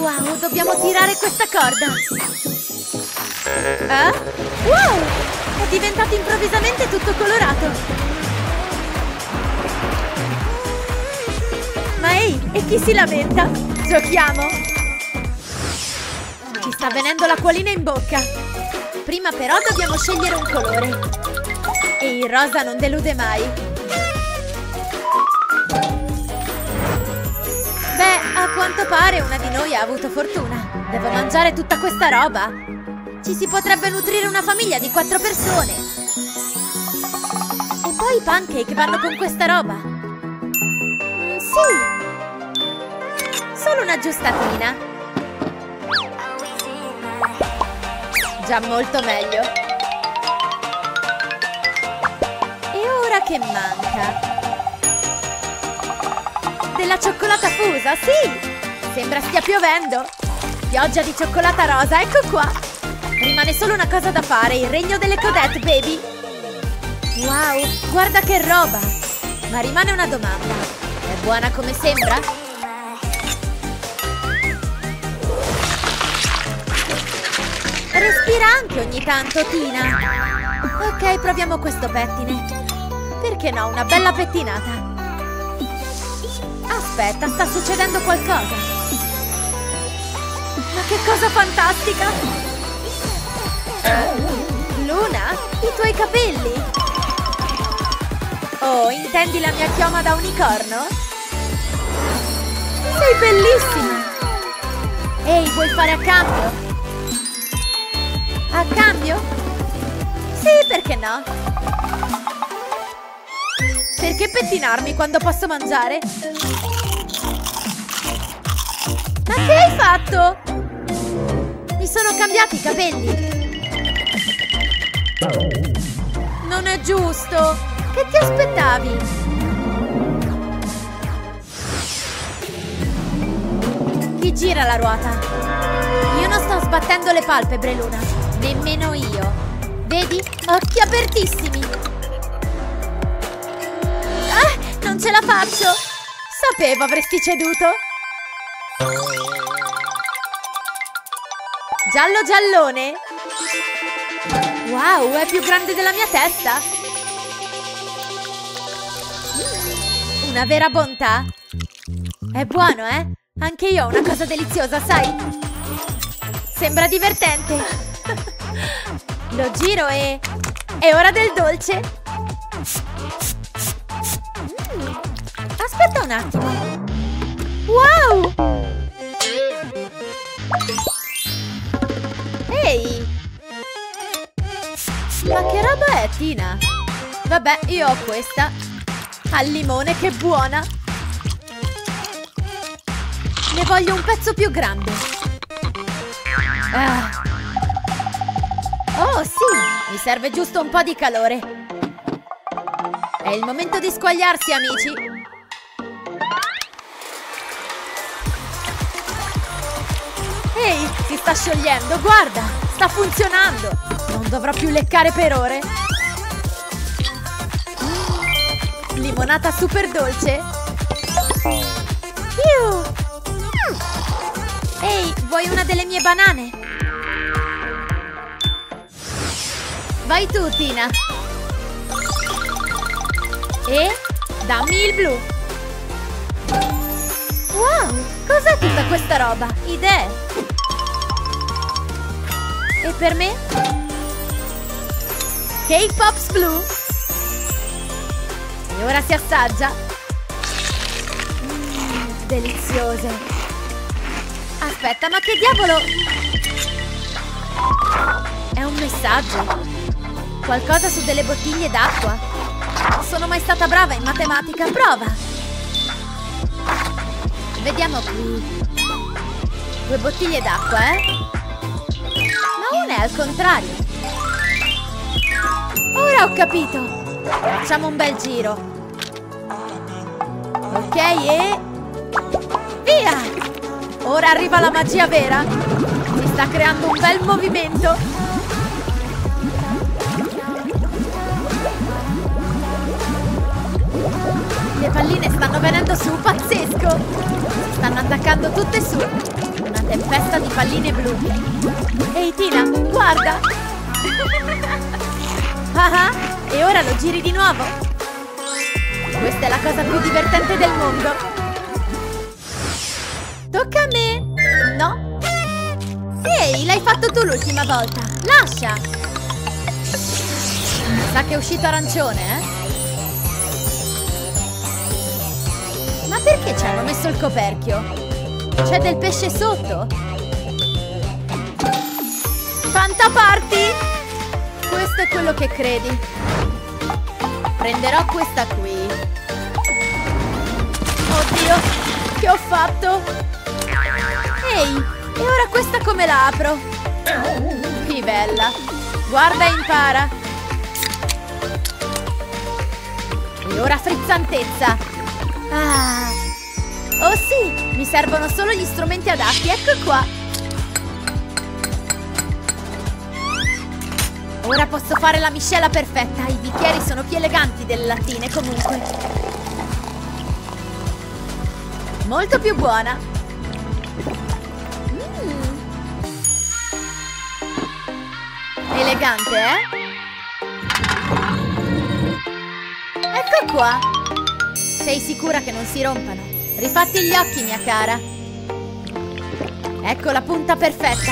Wow, dobbiamo tirare questa corda! Eh? Wow! È diventato improvvisamente tutto colorato! Ma ehi, e chi si lamenta? Giochiamo! Ci sta venendo l'acquolina in bocca! Prima però dobbiamo scegliere un colore! E il rosa non delude mai! A quanto pare una di noi ha avuto fortuna! Devo mangiare tutta questa roba! Ci si potrebbe nutrire una famiglia di quattro persone! E poi i pancake vanno con questa roba! Mm, sì! Solo una giustatina! Già molto meglio! E ora che manca? Della cioccolata fusa, sì! Sembra stia piovendo! Pioggia di cioccolata rosa, ecco qua! Rimane solo una cosa da fare, il regno delle codette, baby! Wow, guarda che roba! Ma rimane una domanda. È buona come sembra? Respira anche ogni tanto, Tina! Ok, proviamo questo pettine. Perché no, una bella pettinata? Aspetta, sta succedendo qualcosa! Ma che cosa fantastica! Luna? I tuoi capelli? Oh, intendi la mia chioma da unicorno? Sei bellissima! Ehi, vuoi fare a cambio? A cambio? Sì, perché no? Perché pettinarmi quando posso mangiare? Ma che hai fatto? Sono cambiati i capelli! Non è giusto! Che ti aspettavi? Chi gira la ruota? Io non sto sbattendo le palpebre, Luna. Nemmeno io. Vedi? Occhi apertissimi. Ah, non ce la faccio! Sapevo avresti ceduto! Giallo giallone? Wow, è più grande della mia testa! Una vera bontà! È buono, eh? Anche io ho una cosa deliziosa, sai? Sembra divertente! Lo giro e... È ora del dolce! Mm, aspetta un attimo! Wow! Ehi! Ma che roba è, Tina? Vabbè, io ho questa. Al limone, che buona! Ne voglio un pezzo più grande. Ah. Oh, sì! Mi serve giusto un po' di calore. È il momento di squagliarsi, amici. Ehi, si sta sciogliendo, guarda! Sta funzionando! Non dovrò più leccare per ore. Limonata super dolce? Iu! Ehi, vuoi una delle mie banane? Vai tu, Tina! E dammi il blu! Wow! Cos'è tutta questa roba? Idee! E per me? Cake Pops blu! E ora si assaggia! Mm, deliziose! Aspetta, ma che diavolo? È un messaggio! Qualcosa su delle bottiglie d'acqua! Non sono mai stata brava in matematica, prova! Vediamo qui. Due bottiglie d'acqua, eh? Al contrario. Ora ho capito. Facciamo un bel giro. Ok, e... Via! Ora arriva la magia vera. Si sta creando un bel movimento. Le palline stanno venendo su, pazzesco! Stanno attaccando tutte su. Una Tempesta di palline blu. Ehi Tina, guarda! Ah ah, e ora lo giri di nuovo. Questa è la cosa più divertente del mondo. Tocca a me. No. Ehi, l'hai fatto tu l'ultima volta. Lascia. Sa che è uscito arancione, eh? Ma perché ci hanno messo il coperchio? C'è del pesce sotto? Fanta Party! Questo è quello che credi. Prenderò questa qui. Oddio, che ho fatto? Ehi, e ora questa come la apro? Pivella, guarda e impara. E ora frizzantezza. Ah. Oh sì, mi servono solo gli strumenti adatti, ecco qua. Ora posso fare la miscela perfetta. I bicchieri sono più eleganti delle lattine comunque. Molto più buona. Mm. Elegante, eh? Ecco qua. Sei sicura che non si rompano? Rifatti gli occhi, mia cara. Ecco la punta perfetta.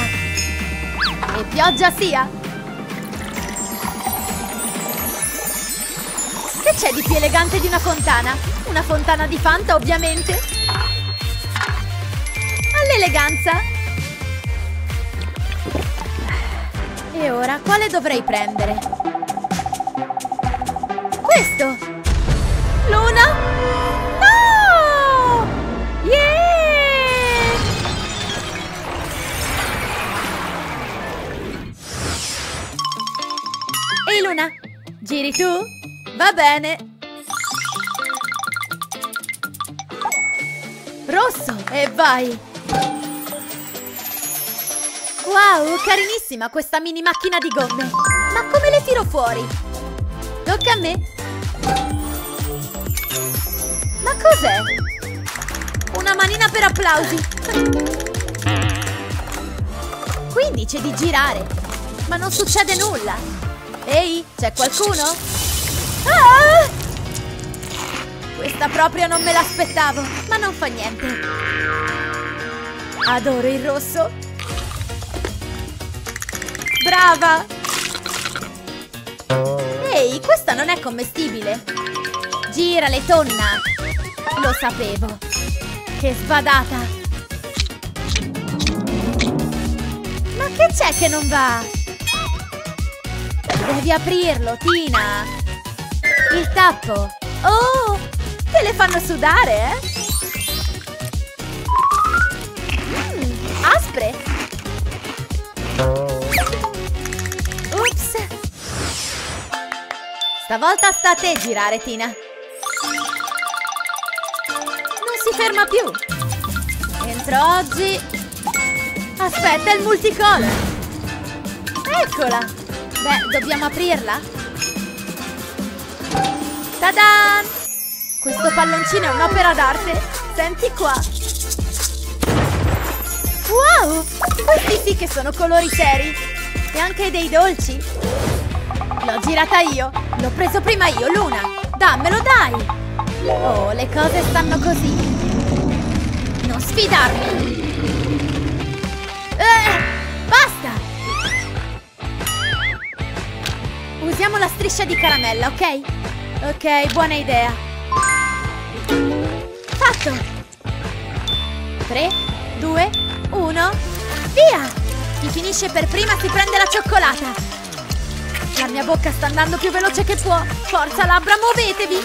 E pioggia sia! Che c'è di più elegante di una fontana? Una fontana di Fanta, ovviamente. All'eleganza. E ora, quale dovrei prendere? Questo! Luna? Giri tu? Va bene. Rosso, e vai. Wow, carinissima questa mini macchina di gomme. Ma come le tiro fuori? Tocca a me. Ma cos'è? Una manina per applausi. Qui dice di girare. Ma non succede nulla. Ehi, c'è qualcuno? Ah! Questa proprio non me l'aspettavo, ma non fa niente. Adoro il rosso. Brava! Ehi, questa non è commestibile. Girale, tonna! Lo sapevo. Che sbadata! Ma che c'è che non va? Devi aprirlo, Tina! Il tappo! Oh! Te le fanno sudare, eh? Mm, aspre! Ups! Stavolta sta a te girare, Tina! Non si ferma più! Entro oggi... Aspetta, il multicolor! Eccola! Beh, dobbiamo aprirla? Ta-da! Questo palloncino è un'opera d'arte! Senti qua! Wow! Questi sì che sono colori seri! E anche dei dolci! L'ho girata io! L'ho preso prima io, Luna! Dammelo, dai! Oh, le cose stanno così! Non sfidarmi! Usiamo la striscia di caramella, ok? Ok, buona idea. Fatto! 3, 2, 1, via! Chi finisce per prima si prende la cioccolata. La mia bocca sta andando più veloce che può. Forza labbra, muovetevi!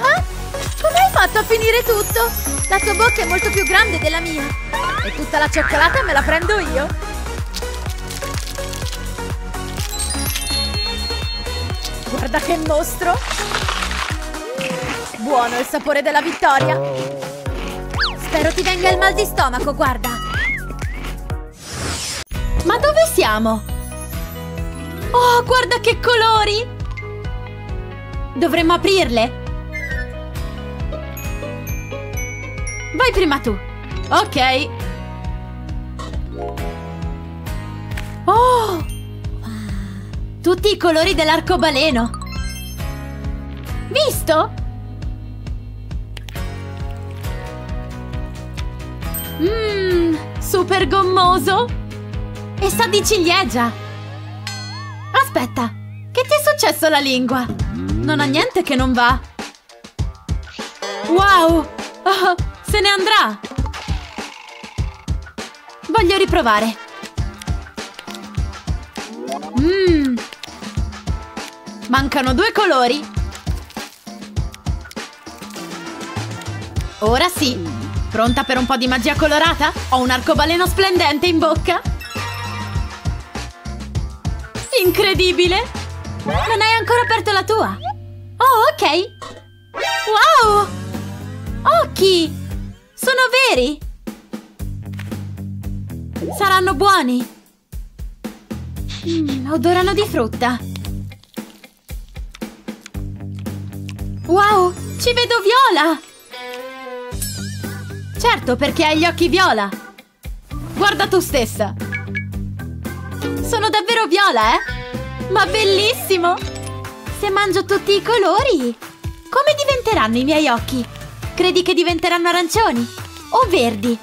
Ah? Come hai fatto a finire tutto? La tua bocca è molto più grande della mia. E tutta la cioccolata me la prendo io. Guarda che mostro! Buono il sapore della vittoria! Spero ti venga il mal di stomaco, guarda! Ma dove siamo? Oh, guarda che colori! Dovremmo aprirle? Vai prima tu. Ok. Oh! Tutti i colori dell'arcobaleno. Visto? Mmm, super gommoso! E sa di ciliegia! Aspetta, che ti è successo alla lingua? Non ha niente che non va! Wow! Oh, se ne andrà! Voglio riprovare! Mmm! Mancano due colori! Ora sì! Pronta per un po' di magia colorata? Ho un arcobaleno splendente in bocca! Incredibile! Non hai ancora aperto la tua! Oh, ok! Wow! Occhi! Sono veri! Saranno buoni! Mm, odorano di frutta! Wow! Ci vedo viola! Certo, perché hai gli occhi viola! Guarda tu stessa! Sono davvero viola, eh? Ma bellissimo! Se mangio tutti i colori, come diventeranno i miei occhi? Credi che diventeranno arancioni? O verdi?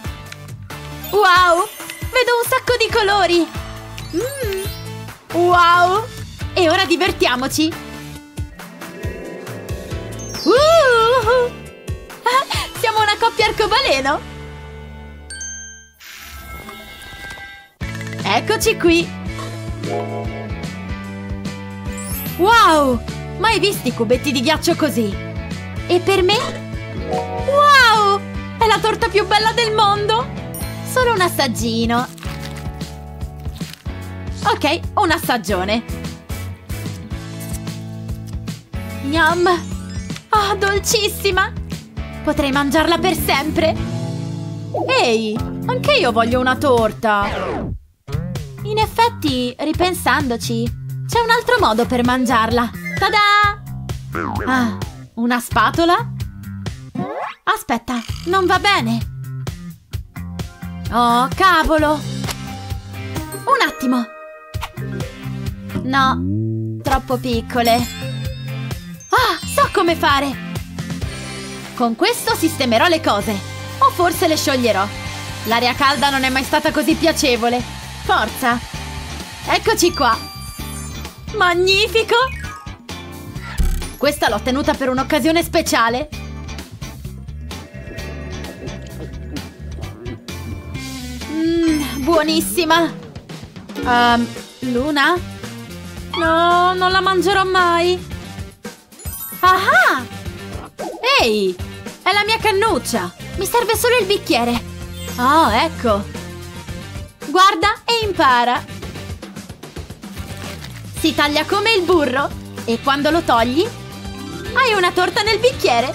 Wow! Vedo un sacco di colori! Mm. Wow! E ora divertiamoci! Uh! Siamo una coppia arcobaleno! Eccoci qui! Wow! Mai visti cubetti di ghiaccio così? E per me? Wow! È la torta più bella del mondo! Solo un assaggino! Ok, un assaggione! Gnam! Oh, dolcissima! Potrei mangiarla per sempre! Ehi, anche io voglio una torta! In effetti, ripensandoci, c'è un altro modo per mangiarla! Tada! Ah, una spatola? Aspetta, non va bene! Oh, cavolo! Un attimo! No, troppo piccole! So come fare! Con questo sistemerò le cose. O forse le scioglierò. L'aria calda non è mai stata così piacevole. Forza! Eccoci qua! Magnifico! Questa l'ho tenuta per un'occasione speciale. Mmm, buonissima! Um, Luna? No, non la mangerò mai! Ah! Ehi! È la mia cannuccia! Mi serve solo il bicchiere! Oh, ecco! Guarda e impara! Si taglia come il burro e quando lo togli hai una torta nel bicchiere!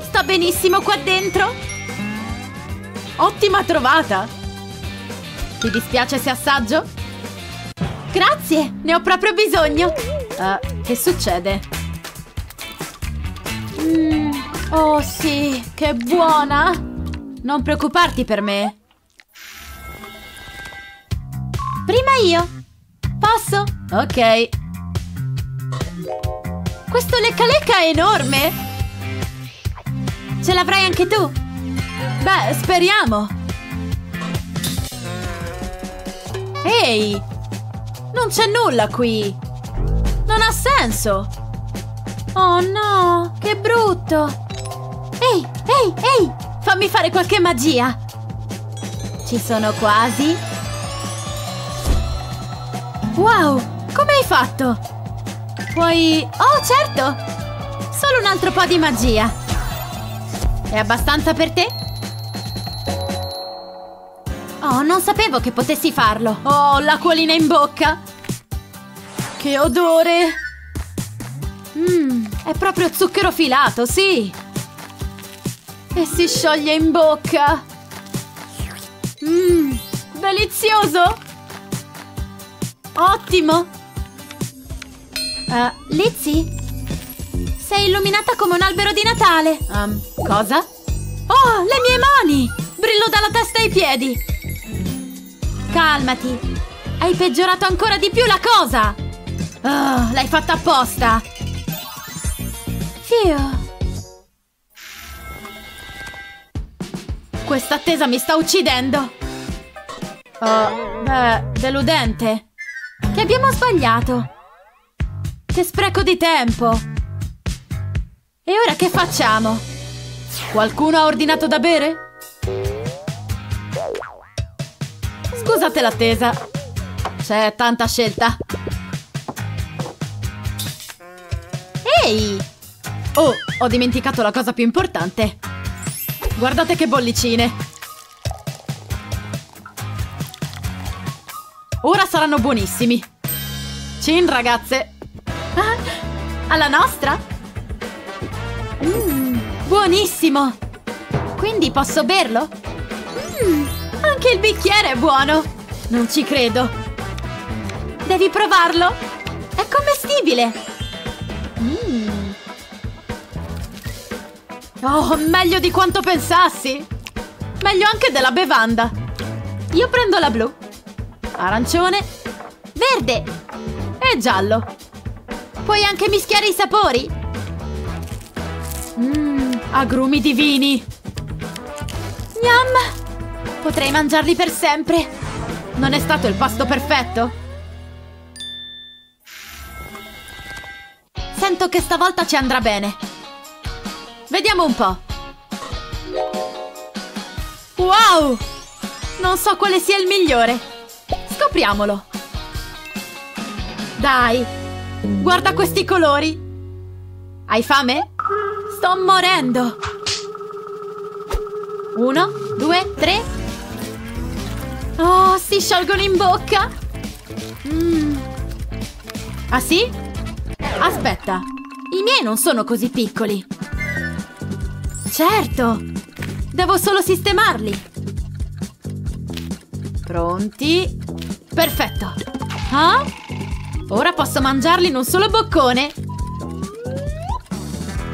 Sta benissimo qua dentro! Ottima trovata! Ti dispiace se assaggio? Grazie, ne ho proprio bisogno! Uh, che succede? Mm, oh sì, che buona! Non preoccuparti per me. Prima io. Posso? Ok. Questo lecca lecca è enorme! Ce l'avrai anche tu? Beh, speriamo! Ehi! Non c'è nulla qui! Non ha senso! Oh no, che brutto! Ehi, ehi, ehi! Fammi fare qualche magia! Ci sono quasi! Wow, come hai fatto? Puoi... Oh, certo! Solo un altro po' di magia! È abbastanza per te? Oh, non sapevo che potessi farlo! Oh, l'acquolina in bocca! Che odore! Mmm, è proprio zucchero filato, sì! E si scioglie in bocca! Mmm, delizioso! Ottimo! Uh, Lizzie? Sei illuminata come un albero di Natale! Um, cosa? Oh, le mie mani! Brillo dalla testa ai piedi! Calmati! Hai peggiorato ancora di più la cosa! Oh, l'hai fatta apposta! Fio! Questa attesa mi sta uccidendo! Oh, beh, deludente! Che abbiamo sbagliato! Che spreco di tempo! E ora che facciamo? Qualcuno ha ordinato da bere? Scusate l'attesa. C'è tanta scelta. Ehi! Oh, ho dimenticato la cosa più importante. Guardate che bollicine! Ora saranno buonissimi! Cin, ragazze! Ah, alla nostra? Mmm, buonissimo! Quindi posso berlo? Mmm, anche il bicchiere è buono! Non ci credo! Devi provarlo! È commestibile! Mmm! Oh, meglio di quanto pensassi! Meglio anche della bevanda! Io prendo la blu. Arancione. Verde. E giallo. Puoi anche mischiare i sapori? Mmm, agrumi divini! Yum! Potrei mangiarli per sempre! Non è stato il pasto perfetto? Sento che stavolta ci andrà bene! Vediamo un po'. Wow! Non so quale sia il migliore. Scopriamolo. Dai, guarda questi colori. Hai fame? Sto morendo. Uno, due, tre. Oh, si sciolgono in bocca. Mm. Ah sì? Aspetta, i miei non sono così piccoli. Certo! Devo solo sistemarli! Pronti? Perfetto! Ah? Ora posso mangiarli in un solo boccone!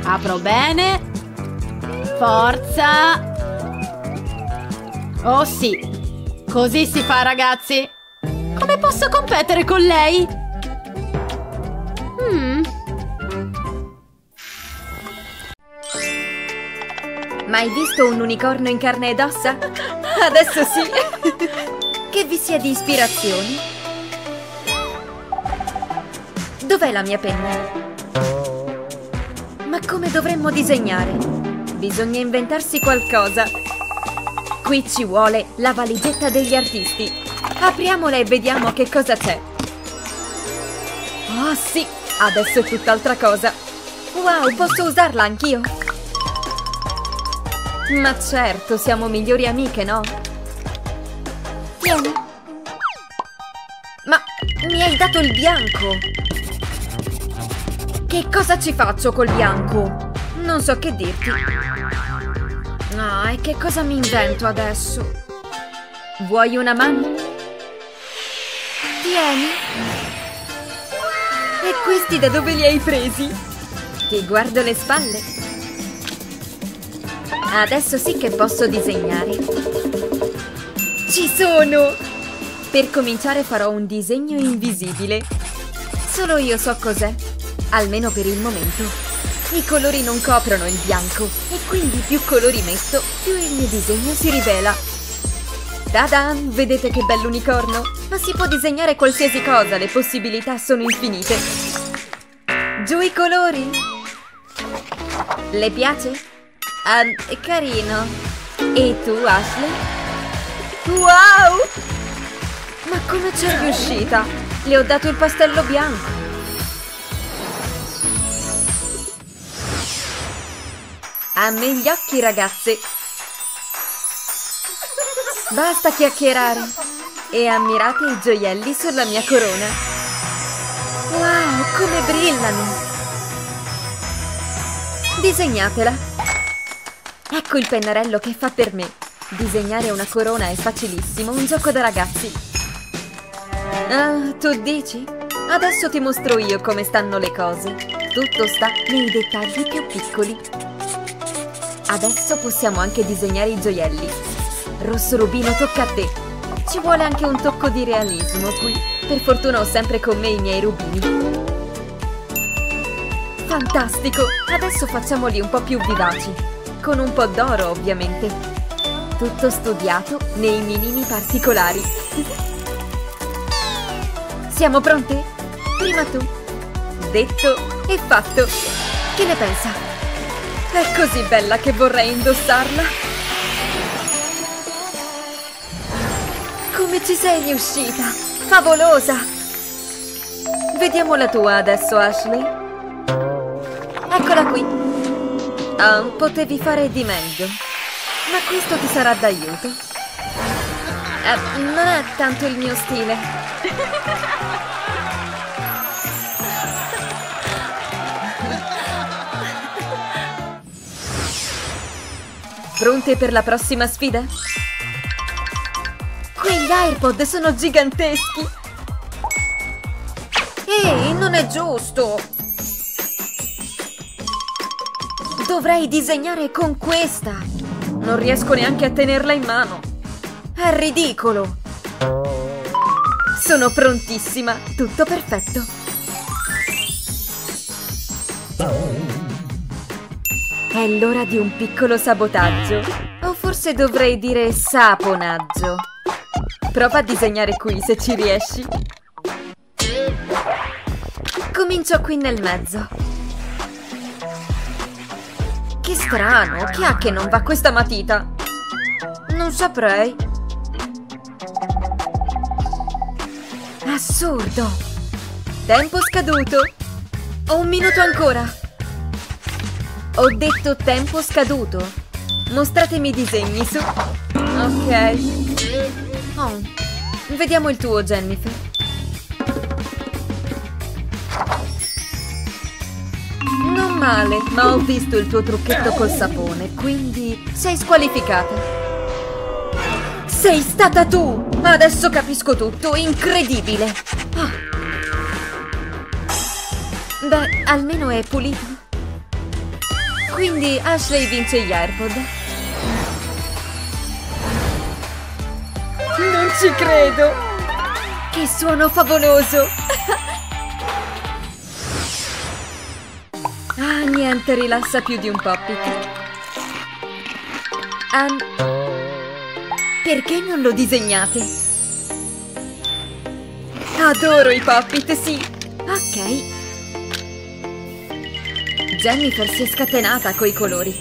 Apro bene! Forza! Oh sì! Così si fa, ragazzi! Come posso competere con lei? Mai visto un unicorno in carne ed ossa? Adesso sì! che vi sia di ispirazioni. Dov'è la mia penna? Ma come dovremmo disegnare? Bisogna inventarsi qualcosa. Qui ci vuole la valigetta degli artisti. Apriamola e vediamo che cosa c'è. Oh sì, adesso è tutt'altra cosa. Wow, posso usarla anch'io? Ma certo, siamo migliori amiche, no? Tieni. Ma mi hai dato il bianco! Che cosa ci faccio col bianco? Non so che dirti. No, e che cosa mi invento adesso? Vuoi una mano? Tieni. E questi da dove li hai presi? Ti guardo le spalle. Adesso sì che posso disegnare. Ci sono! Per cominciare farò un disegno invisibile. Solo io so cos'è, almeno per il momento. I colori non coprono il bianco e quindi più colori metto, più il mio disegno si rivela. Ta-da! Vedete che bell'unicorno? Ma si può disegnare qualsiasi cosa, le possibilità sono infinite. Giù i colori! Le piace? Um, carino. E tu, Ashley? Wow! Ma come c'è riuscita? Le ho dato il pastello bianco. A me gli occhi, ragazze. Basta chiacchierare. E ammirate i gioielli sulla mia corona. Wow, come brillano! Disegnatela. Ecco il pennarello che fa per me. Disegnare una corona è facilissimo, un gioco da ragazzi. Ah, tu dici? Adesso ti mostro io come stanno le cose. Tutto sta nei dettagli più piccoli. Adesso possiamo anche disegnare i gioielli. Rosso Rubino, tocca a te. Ci vuole anche un tocco di realismo qui. Per fortuna ho sempre con me i miei rubini. Fantastico! Adesso facciamoli un po' più vivaci. Con un po' d'oro, ovviamente. Tutto studiato nei minimi particolari. Siamo pronte? Prima tu. Detto e fatto. Che ne pensa? È così bella che vorrei indossarla. Come ci sei riuscita? Favolosa! Vediamo la tua adesso, Ashley. Eccola qui. Ah, potevi fare di meglio. Ma questo ti sarà d'aiuto. Eh, non è tanto il mio stile. Pronte per la prossima sfida? Quegli AirPod sono giganteschi! Ehi, non è giusto! Dovrei disegnare con questa! Non riesco neanche a tenerla in mano! È ridicolo! Sono prontissima! Tutto perfetto! È l'ora di un piccolo sabotaggio. O forse dovrei dire saponaggio. Prova a disegnare qui se ci riesci. Comincio qui nel mezzo. Che strano, che ha che non va questa matita? Non saprei. Assurdo. Tempo scaduto. Ho un minuto ancora. Ho detto tempo scaduto. Mostratemi i disegni su. Ok. Oh. Vediamo il tuo, Jennifer. Non male, ma ho visto il tuo trucchetto col sapone, quindi sei squalificata. Sei stata tu! Adesso capisco tutto, incredibile! Ah. Beh, almeno è pulito. Quindi Ashley vince gli AirPod. Non ci credo! Che suono favoloso! Ah, niente rilassa più di un poppit. Um, perché non lo disegnate? Adoro i poppit, sì! Ok, Jennifer si è scatenata coi colori.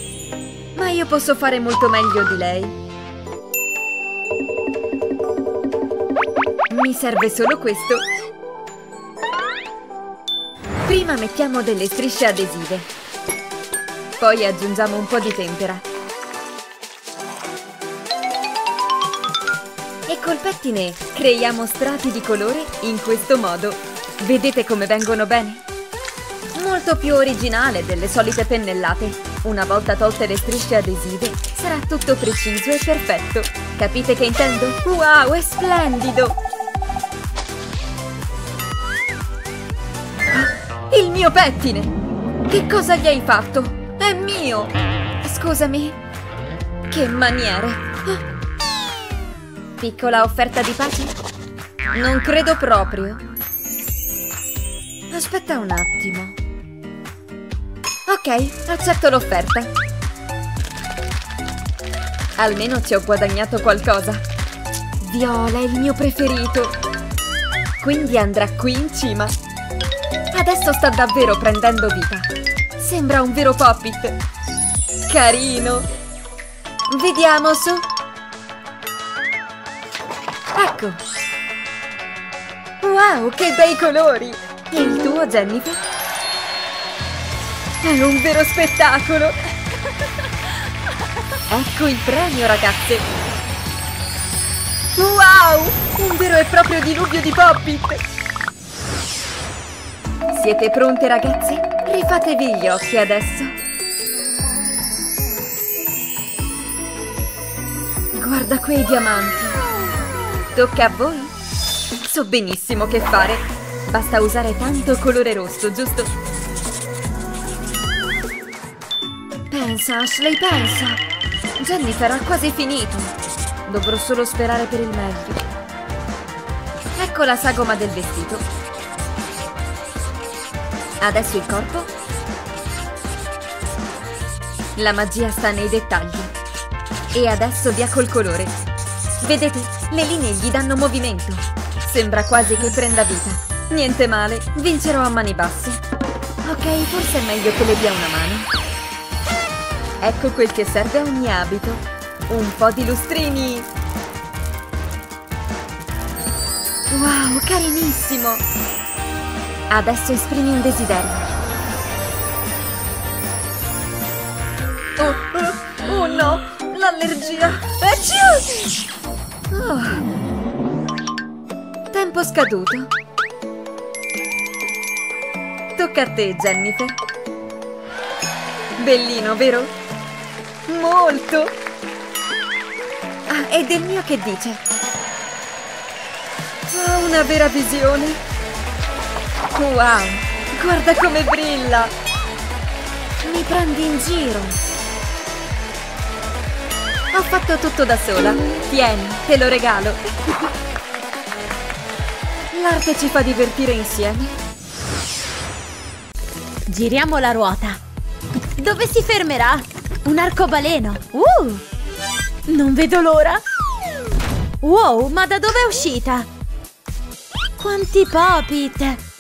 Ma io posso fare molto meglio di lei. Mi serve solo questo. Prima mettiamo delle strisce adesive. Poi aggiungiamo un po' di tempera. E col pettine creiamo strati di colore in questo modo. Vedete come vengono bene? molto più originale delle solite pennellate. Una volta tolte le strisce adesive, sarà tutto preciso e perfetto. Capite che intendo? Wow, è splendido! Mio pettine! Che cosa gli hai fatto? È mio! Scusami. Che maniere! Piccola offerta di pace? Non credo proprio. Aspetta un attimo. Ok, accetto l'offerta. Almeno ci ho guadagnato qualcosa. Viola è il mio preferito. Quindi andrà qui in cima. Adesso sta davvero prendendo vita. Sembra un vero Poppit. Carino. Vediamo su. Ecco. Wow, che bei colori! E il tuo, Jennifer? È un vero spettacolo! Ecco il premio, ragazze! Wow! Un vero e proprio diluvio di Poppit! Siete pronte, ragazze? Rifatevi gli occhi adesso! Guarda quei diamanti! Tocca a voi! So benissimo che fare! Basta usare tanto colore rosso, giusto? Pensa, Ashley, pensa. Jennifer ha quasi finito. Dovrò solo sperare per il meglio. Ecco la sagoma del vestito. Adesso il corpo. La magia sta nei dettagli. E adesso via col colore. Vedete, le linee gli danno movimento. Sembra quasi che prenda vita. Niente male, vincerò a mani basse. Ok, forse è meglio che le dia una mano. Ecco quel che serve a ogni abito. Un po' di lustrini! Wow, carinissimo! Adesso esprimi un desiderio. Oh, oh, oh no! L'allergia! Oh. Tempo scaduto. Tocca a te, Jennifer. Bellino, vero? Molto! Ah, e del mio che dice? Ha oh, una vera visione! Wow! Guarda come brilla! Mi prendi in giro! Ho fatto tutto da sola! Tieni, te lo regalo! L'arte ci fa divertire insieme! Giriamo la ruota! Dove si fermerà? Un arcobaleno! Uh! Non vedo l'ora! Wow, ma da dove è uscita? Quanti popit!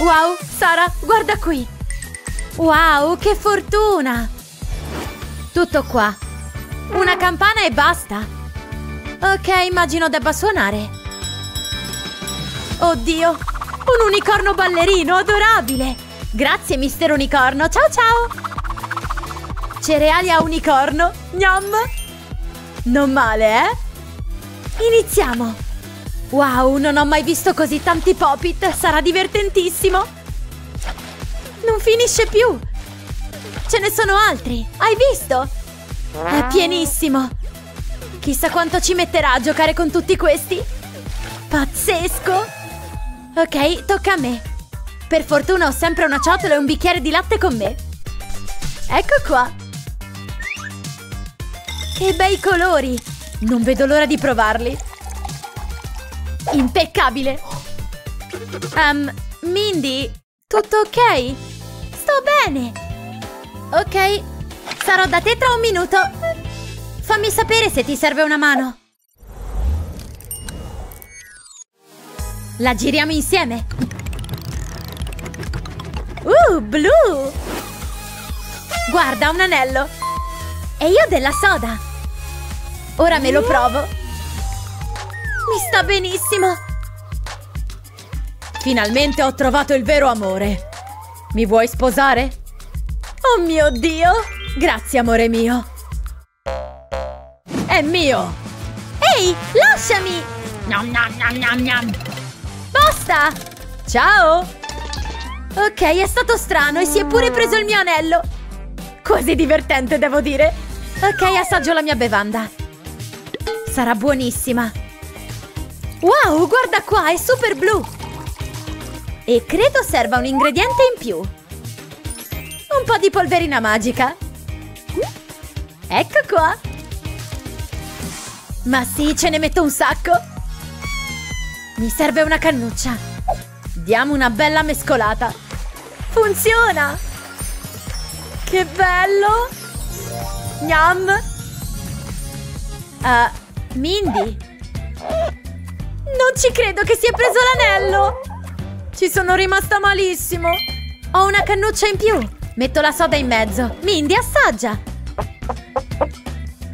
Wow, Sara, guarda qui! Wow, che fortuna! Tutto qua! Una campana e basta! Ok, immagino debba suonare! Oddio! Un unicorno ballerino adorabile! Grazie, mister unicorno! Ciao ciao! Cereali a unicorno? Gnam! Non male, eh? Iniziamo! Wow, non ho mai visto così tanti Popit! Sarà divertentissimo! Non finisce più! Ce ne sono altri! Hai visto? È pienissimo! Chissà quanto ci metterà a giocare con tutti questi! Pazzesco! Ok, tocca a me! Per fortuna ho sempre una ciotola e un bicchiere di latte con me! Ecco qua! Che bei colori! Non vedo l'ora di provarli! Impeccabile! Um, Mindy, tutto ok? Sto bene! Ok, sarò da te tra un minuto! Fammi sapere se ti serve una mano! La giriamo insieme! Uh, blu! Guarda, un anello! E io della soda! Ora me lo provo. Mi sta benissimo. Finalmente ho trovato il vero amore. Mi vuoi sposare? Oh mio Dio! Grazie, amore mio. È mio. Ehi, lasciami! Nom nom nom nom nom. Basta! Ciao! Ok, è stato strano e si è pure preso il mio anello. Quasi divertente, devo dire. Ok, assaggio la mia bevanda. Sarà buonissima! Wow, guarda qua, è super blu! E credo serva un ingrediente in più. Un po' di polverina magica. Ecco qua! Ma sì, ce ne metto un sacco! Mi serve una cannuccia. Diamo una bella mescolata. Funziona! Che bello! Gnam! Uh, Mindy! Non ci credo che si è preso l'anello! Ci sono rimasta malissimo! Ho una cannuccia in più! Metto la soda in mezzo! Mindy, assaggia!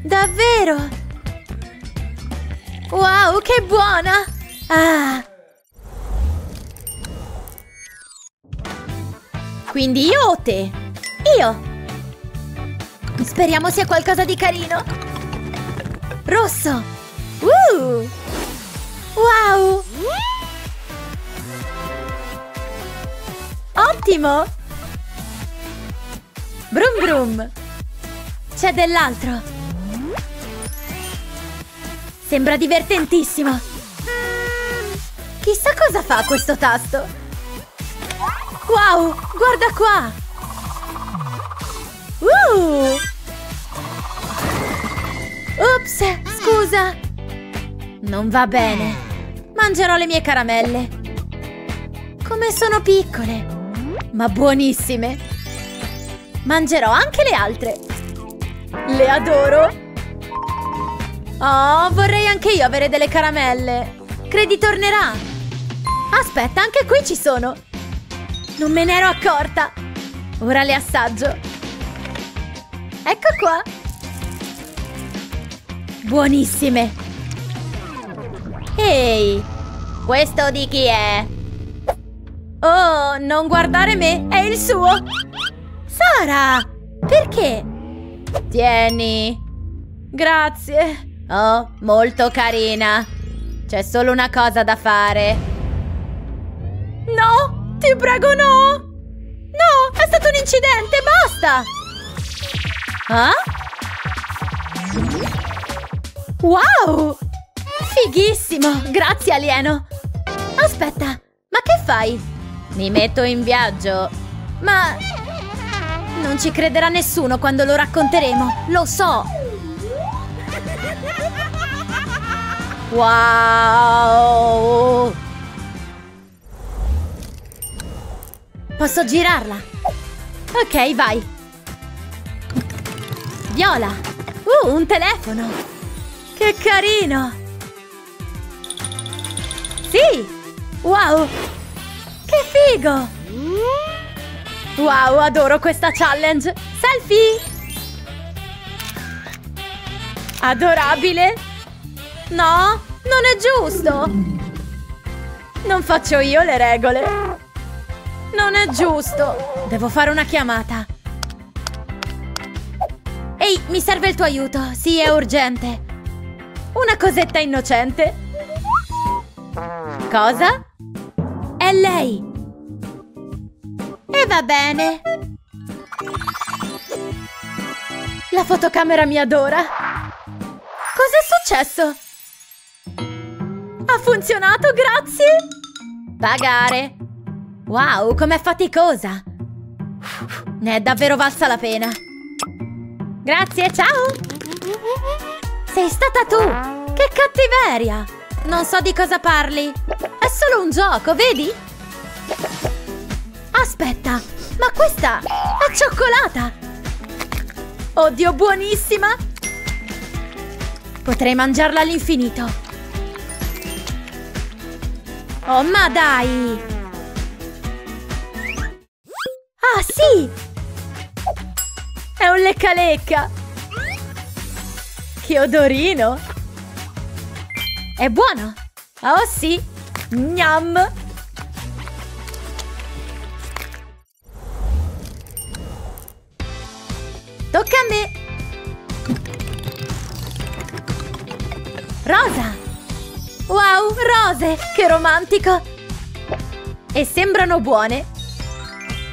Davvero? Wow, che buona! Ah! Quindi io o te? Io! Speriamo sia qualcosa di carino! Rosso! Uh! Wow! Ottimo! Brum brum! C'è dell'altro! Sembra divertentissimo! Chissà cosa fa questo tasto! Wow! Guarda qua! Uh! Ups, scusa! Non va bene. Mangerò le mie caramelle. Come sono piccole! Ma buonissime! Mangerò anche le altre. Le adoro! Oh, vorrei anche io avere delle caramelle. Credi tornerà? Aspetta, anche qui ci sono. Non me ne ero accorta. Ora le assaggio. Ecco qua. Buonissime. Ehi, questo di chi è? Oh, non guardare me, è il suo. Sara, perché? Tieni. Grazie. Oh, molto carina. C'è solo una cosa da fare. No, ti prego no. No, è stato un incidente, basta. Ah? Wow! Fighissimo! Grazie, alieno! Aspetta, ma che fai? Mi metto in viaggio. Ma... Non ci crederà nessuno quando lo racconteremo, lo so! Wow! Posso girarla? Ok, vai! Viola! Uh, un telefono! Che carino! Sì! Wow! Che figo! Wow, adoro questa challenge! Selfie! Adorabile! No, non è giusto! Non faccio io le regole! Non è giusto! Devo fare una chiamata! Ehi, mi serve il tuo aiuto! Sì, è urgente! Una cosetta innocente! Cosa? È lei! E va bene! La fotocamera mi adora! Cos'è successo? Ha funzionato, grazie! Pagare! Wow, com'è faticosa! Ne è davvero valsa la pena! Grazie, ciao! Sei stata tu! Che cattiveria! Non so di cosa parli! È solo un gioco, vedi? Aspetta, ma questa è cioccolata! Oddio, buonissima! Potrei mangiarla all'infinito! Oh, ma dai! Ah, sì! È un lecca lecca! Che odorino! È buono! Oh sì! Gnam! Tocca a me! Rosa! Wow, rose! Che romantico! E sembrano buone!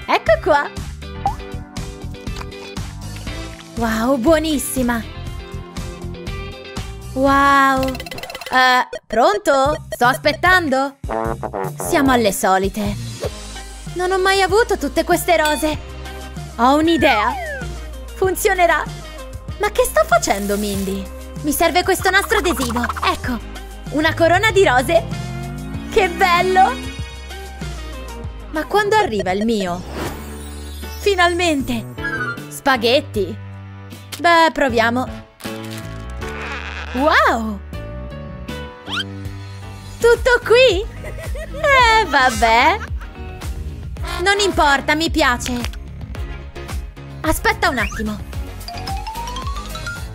Ecco qua! Wow, buonissima! Wow! Uh, pronto? Sto aspettando? Siamo alle solite. Non ho mai avuto tutte queste rose. Ho un'idea. Funzionerà. Ma che sta facendo Mindy? Mi serve questo nastro adesivo. Ecco, una corona di rose. Che bello! Ma quando arriva il mio? Finalmente! Spaghetti! Beh, proviamo. Wow! Tutto qui? Eh, vabbè. Non importa, mi piace. Aspetta un attimo.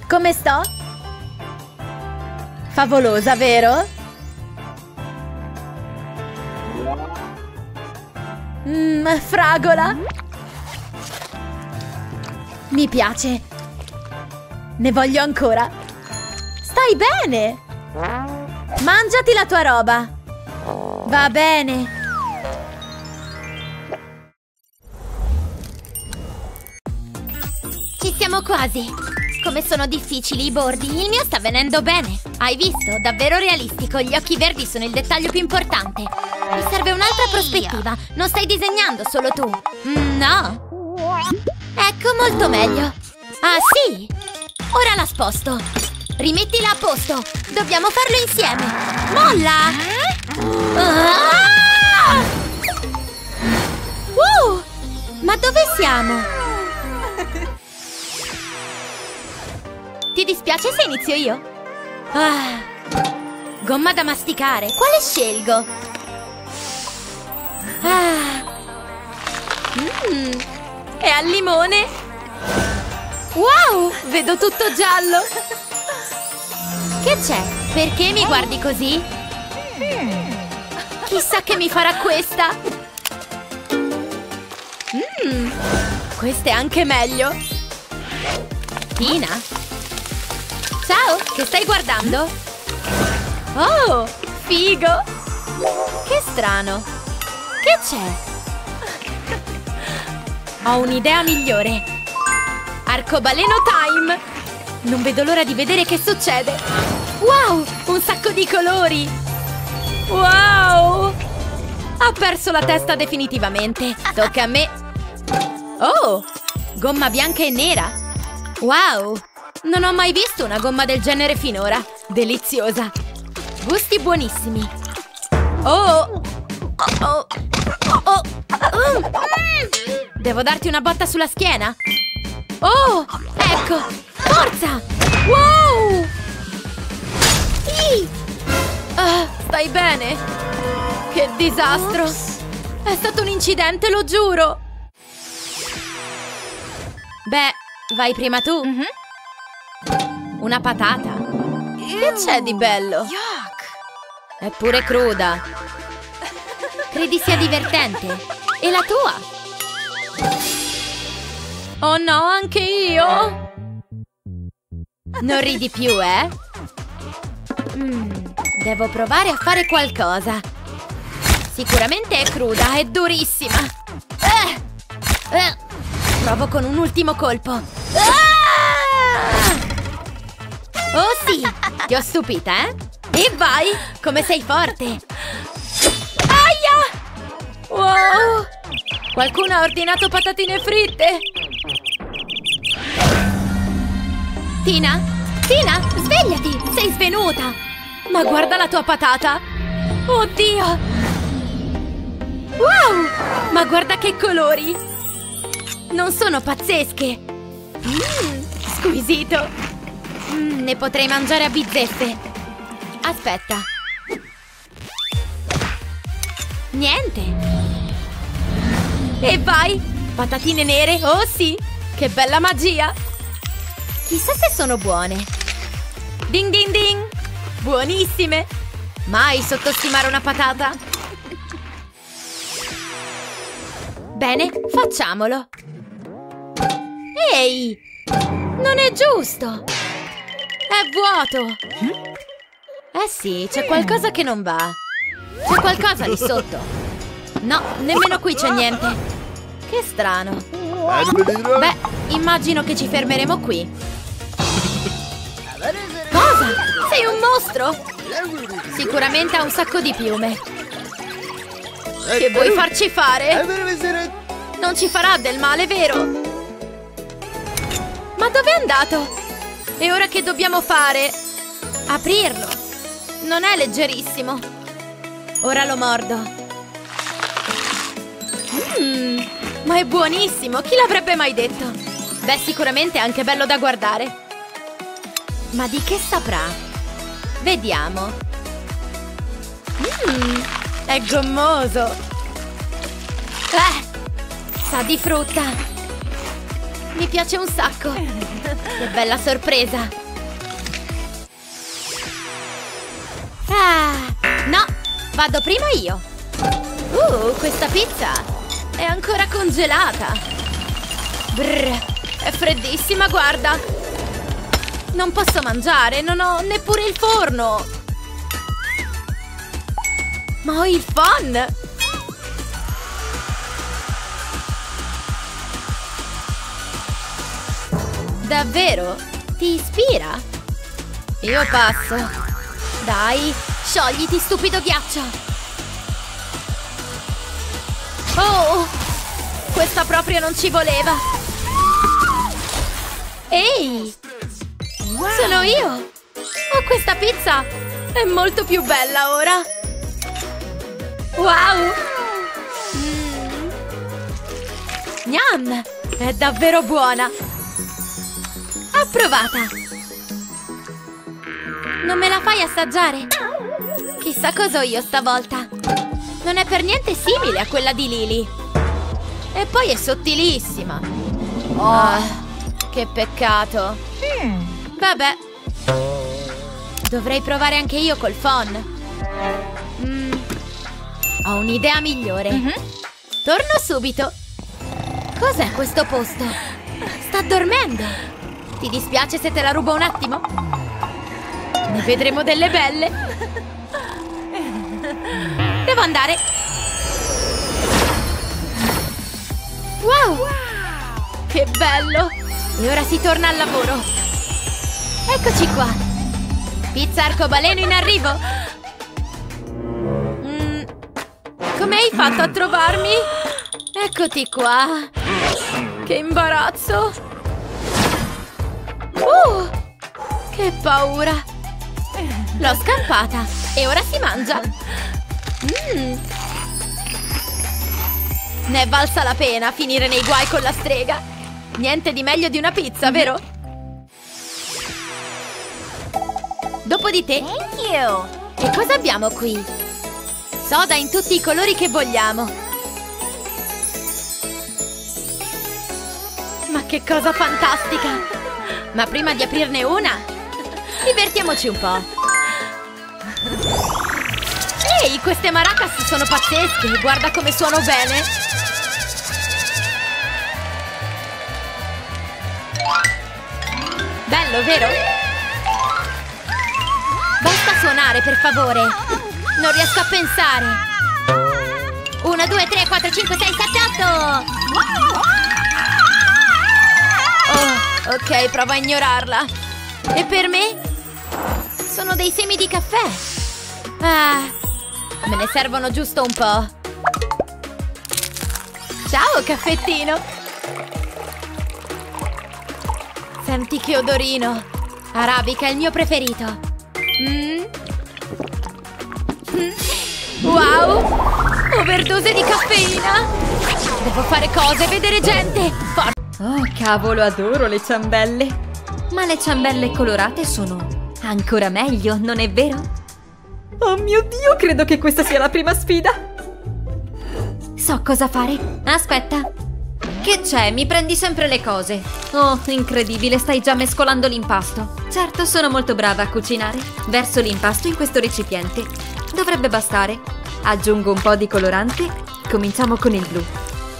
Come sto? Favolosa, vero? Mmm, fragola. Mi piace. Ne voglio ancora. Stai bene? Mangiati la tua roba. Va bene. Ci siamo quasi. Come sono difficili i bordi, il mio sta venendo bene. Hai visto? Davvero realistico, gli occhi verdi sono il dettaglio più importante. Mi serve un'altra prospettiva. Non stai disegnando solo tu. Mm, no. Ecco, molto meglio. Ah, sì? Ora la sposto. Rimettila a posto. Dobbiamo farlo insieme. Molla! Ah! Uh! Ma dove siamo? Ti dispiace se inizio io? Ah, gomma da masticare. Quale scelgo? Ah. Mm, è al limone. Wow, vedo tutto giallo. Che c'è? Perché mi guardi così? Chissà che mi farà questa. Mmm, questa è anche meglio. Tina? Ciao, che stai guardando? Oh, figo! Che strano. Che c'è? Ho un'idea migliore. Arcobaleno time! Non vedo l'ora di vedere che succede. Wow, un sacco di colori! Wow! Ha perso la testa definitivamente. Tocca a me. Oh, gomma bianca e nera. Wow, non ho mai visto una gomma del genere finora. Deliziosa. Gusti buonissimi. Oh, oh, oh, oh. Mm. Devo darti una botta sulla schiena? Oh, ecco, forza! Wow! Ah, stai bene? Che disastro! È stato un incidente, lo giuro! Beh, vai prima tu. Una patata. Che c'è di bello? È pure cruda. Credi sia divertente? E la tua? Oh no, anche io! Non ridi più, eh? Mm, devo provare a fare qualcosa. Sicuramente è cruda, è durissima. Eh! Eh! Provo con un ultimo colpo. Ah! Oh sì, ti ho stupita, eh? E vai, come sei forte. Wow! Qualcuno ha ordinato patatine fritte. Tina? Tina, svegliati! Sei svenuta! Ma guarda la tua patata! Oddio! Wow! Ma guarda che colori! Non sono pazzesche! Mmm, squisito! Mm, ne potrei mangiare a bizzeffe! Aspetta! Niente! E vai! Patatine nere? Oh sì! Che bella magia! Chissà se sono buone! Ding ding ding! Buonissime! Mai sottostimare una patata! Bene, facciamolo! Ehi! Non è giusto! È vuoto! Eh sì, c'è qualcosa che non va! C'è qualcosa lì sotto! No, nemmeno qui c'è niente! Che strano! Beh, immagino che ci fermeremo qui! Cosa? Sei un mostro? Sicuramente ha un sacco di piume! Che vuoi farci fare? Non ci farà del male, vero? Ma dov'è andato? E ora che dobbiamo fare? Aprirlo! Non è leggerissimo! Ora lo mordo! Mmm, ma è buonissimo! Chi l'avrebbe mai detto? Beh, sicuramente è anche bello da guardare! Ma di che saprà? Vediamo! Mmm, è gommoso! Eh, sa di frutta! Mi piace un sacco! Che bella sorpresa! Ah, no! Vado prima io! Uh, questa pizza è ancora congelata! Brr, è freddissima, guarda! Non posso mangiare, non ho neppure il forno! Ma ho il phon! Davvero? Ti ispira? Io passo. Dai, sciogliti, stupido ghiaccio! Oh! Questa proprio non ci voleva! Ehi! Sono io! Oh, questa pizza è molto più bella ora! Wow! Mm. Gnam! È davvero buona! Approvata! Non me la fai assaggiare? Chissà cosa ho io stavolta! Non è per niente simile a quella di Lily! E poi è sottilissima! Oh, che peccato! Vabbè, dovrei provare anche io col phon. Mm, ho un'idea migliore. Torno subito. Cos'è questo posto? Sta dormendo. Ti dispiace se te la rubo un attimo? Ne vedremo delle belle. Devo andare. Wow! Che bello! E ora si torna al lavoro. Eccoci qua. Pizza arcobaleno in arrivo. Mm, come hai fatto a trovarmi? Eccoti qua. Che imbarazzo. Uh, che paura. L'ho scampata e ora si mangia. Mm. Ne è valsa la pena finire nei guai con la strega. Niente di meglio di una pizza, vero? Dopo di te. Thank you! E cosa abbiamo qui? Soda in tutti i colori che vogliamo. Ma che cosa fantastica! Ma prima di aprirne una, divertiamoci un po'. Ehi, queste maracas sono pazzesche! Guarda come suono bene! Bello, vero? Basta suonare, per favore! Non riesco a pensare! 1, 2, 3, 4, 5, 6, 7, 8! Oh, ok, provo a ignorarla. E per me? Sono dei semi di caffè. Ah, me ne servono giusto un po'. Ciao, caffettino! Senti che odorino! Arabica è il mio preferito. Mm. Mm. Wow! Overdose di caffeina! Devo fare cose, vedere gente! For- Oh, cavolo, adoro le ciambelle! Ma le ciambelle colorate sono ancora meglio, non è vero? Oh mio Dio, credo che questa sia la prima sfida! So cosa fare. Aspetta. Che c'è? Mi prendi sempre le cose. Oh, incredibile, stai già mescolando l'impasto. Certo, sono molto brava a cucinare. Verso l'impasto in questo recipiente. Dovrebbe bastare. Aggiungo un po' di colorante. Cominciamo con il blu.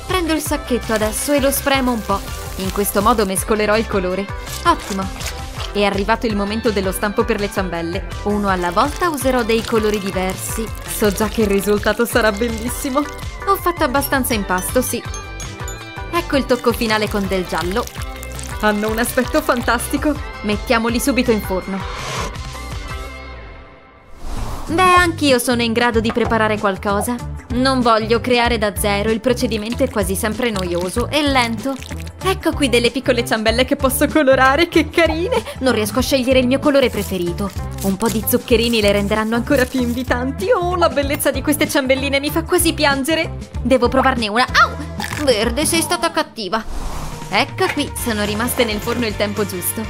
Prendo il sacchetto adesso e lo spremo un po'. In questo modo mescolerò il colore. Ottimo. È arrivato il momento dello stampo per le ciambelle. Uno alla volta userò dei colori diversi. So già che il risultato sarà bellissimo. Ho fatto abbastanza impasto, sì. Ecco il tocco finale con del giallo. Hanno un aspetto fantastico. Mettiamoli subito in forno. Beh, anch'io sono in grado di preparare qualcosa. Non voglio creare da zero, il procedimento è quasi sempre noioso e lento. Ecco qui delle piccole ciambelle che posso colorare, che carine! Non riesco a scegliere il mio colore preferito. Un po' di zuccherini le renderanno ancora più invitanti. Oh, la bellezza di queste ciambelline mi fa quasi piangere. Devo provarne una. Au! Verde, sei stata cattiva. Ecco qui, sono rimaste nel forno il tempo giusto.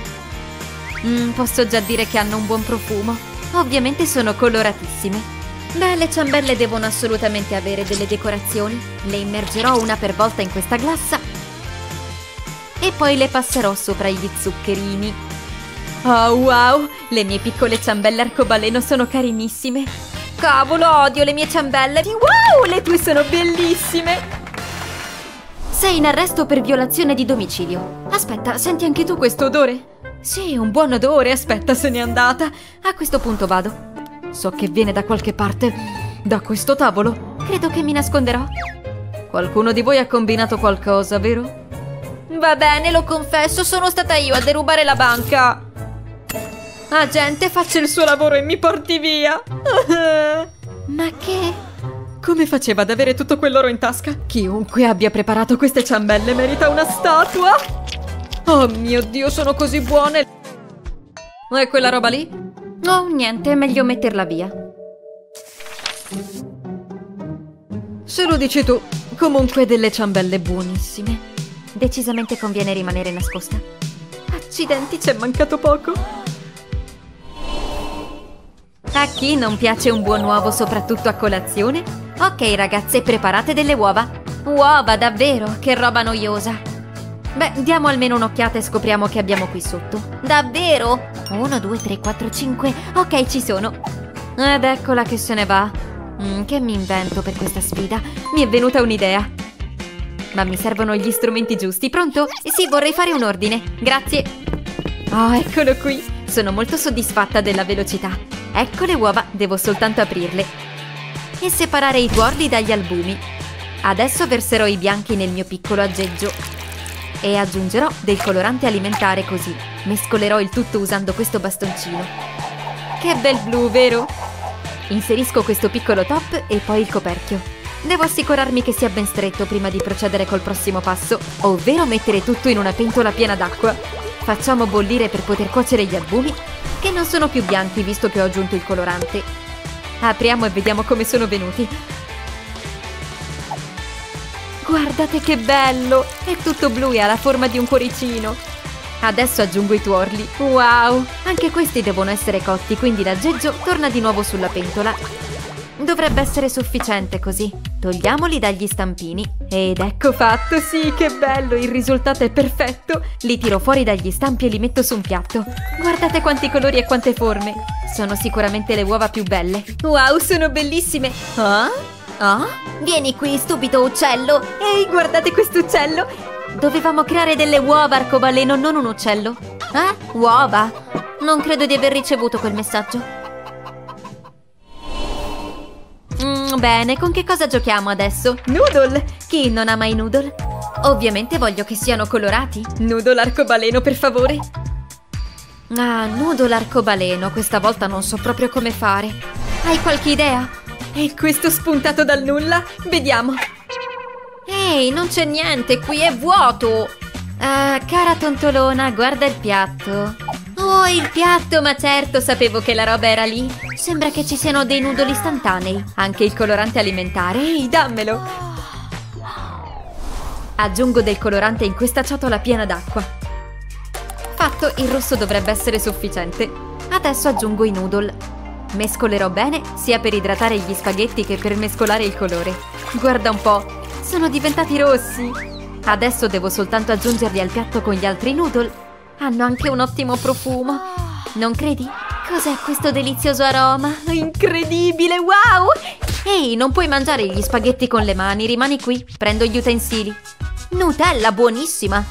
Mm, posso già dire che hanno un buon profumo. Ovviamente sono coloratissime. Beh, le ciambelle devono assolutamente avere delle decorazioni. Le immergerò una per volta in questa glassa e poi le passerò sopra gli zuccherini. Oh wow, le mie piccole ciambelle arcobaleno sono carinissime. Cavolo, odio le mie ciambelle. Wow, le tue sono bellissime. Sei in arresto per violazione di domicilio. Aspetta, senti anche tu questo odore? Sì, un buon odore, aspetta, se n'è andata. A questo punto vado. So che viene da qualche parte. Da questo tavolo. Credo che mi nasconderò. Qualcuno di voi ha combinato qualcosa, vero? Va bene, lo confesso, sono stata io a derubare la banca. Agente, faccia il suo lavoro e mi porti via. Ma che... Come faceva ad avere tutto quell'oro in tasca? Chiunque abbia preparato queste ciambelle merita una statua. Oh mio Dio, sono così buone! E quella roba lì? Oh, niente, è meglio metterla via. Se lo dici tu, comunque delle ciambelle buonissime. Decisamente conviene rimanere nascosta. Accidenti, c'è mancato poco. A chi non piace un buon uovo soprattutto a colazione? Ok ragazze, preparate delle uova. Uova, davvero? Che roba noiosa. Beh, diamo almeno un'occhiata e scopriamo che abbiamo qui sotto. Davvero? 1, 2, 3, 4, 5. Ok, ci sono. Ed eccola che se ne va. Mm, che mi invento per questa sfida? Mi è venuta un'idea. Ma mi servono gli strumenti giusti. Pronto? Sì, vorrei fare un ordine. Grazie. Oh, eccolo qui. Sono molto soddisfatta della velocità. Ecco le uova, devo soltanto aprirle. E separare i tuorli dagli albumi. Adesso verserò i bianchi nel mio piccolo aggeggio. E aggiungerò del colorante alimentare così. Mescolerò il tutto usando questo bastoncino. Che bel blu, vero? Inserisco questo piccolo top e poi il coperchio. Devo assicurarmi che sia ben stretto prima di procedere col prossimo passo, ovvero mettere tutto in una pentola piena d'acqua. Facciamo bollire per poter cuocere gli albumi, che non sono più bianchi visto che ho aggiunto il colorante. Apriamo e vediamo come sono venuti. Guardate che bello! È tutto blu e ha la forma di un cuoricino. Adesso aggiungo i tuorli. Wow! Anche questi devono essere cotti, quindi l'aggeggio torna di nuovo sulla pentola. Dovrebbe essere sufficiente così. Togliamoli dagli stampini. Ed ecco fatto, sì, che bello! Il risultato è perfetto! Li tiro fuori dagli stampi e li metto su un piatto. Guardate quanti colori e quante forme! Sono sicuramente le uova più belle. Wow, sono bellissime! Ah? Ah? Vieni qui, stupido uccello! Ehi, guardate quest'uccello! Dovevamo creare delle uova, arcobaleno, non un uccello. Eh? Uova? Non credo di aver ricevuto quel messaggio. Bene, con che cosa giochiamo adesso? Noodle! Chi non ama i noodle? Ovviamente voglio che siano colorati. Noodle arcobaleno, per favore. Ah, noodle arcobaleno, questa volta non so proprio come fare. Hai qualche idea? E questo spuntato dal nulla? Vediamo. Ehi, non c'è niente, qui è vuoto! Ah, cara tontolona, guarda il piatto. Oh, il piatto, ma certo, sapevo che la roba era lì. Sembra che ci siano dei nudoli istantanei. Anche il colorante alimentare. Ehi, dammelo! Aggiungo del colorante in questa ciotola piena d'acqua. Fatto, il rosso dovrebbe essere sufficiente. Adesso aggiungo i noodle. Mescolerò bene sia per idratare gli spaghetti che per mescolare il colore. Guarda un po', sono diventati rossi! Adesso devo soltanto aggiungerli al piatto con gli altri noodle. Hanno anche un ottimo profumo. Non credi? Cos'è questo delizioso aroma? Incredibile, wow! Ehi, non puoi mangiare gli spaghetti con le mani, rimani qui, prendo gli utensili. Nutella, buonissima!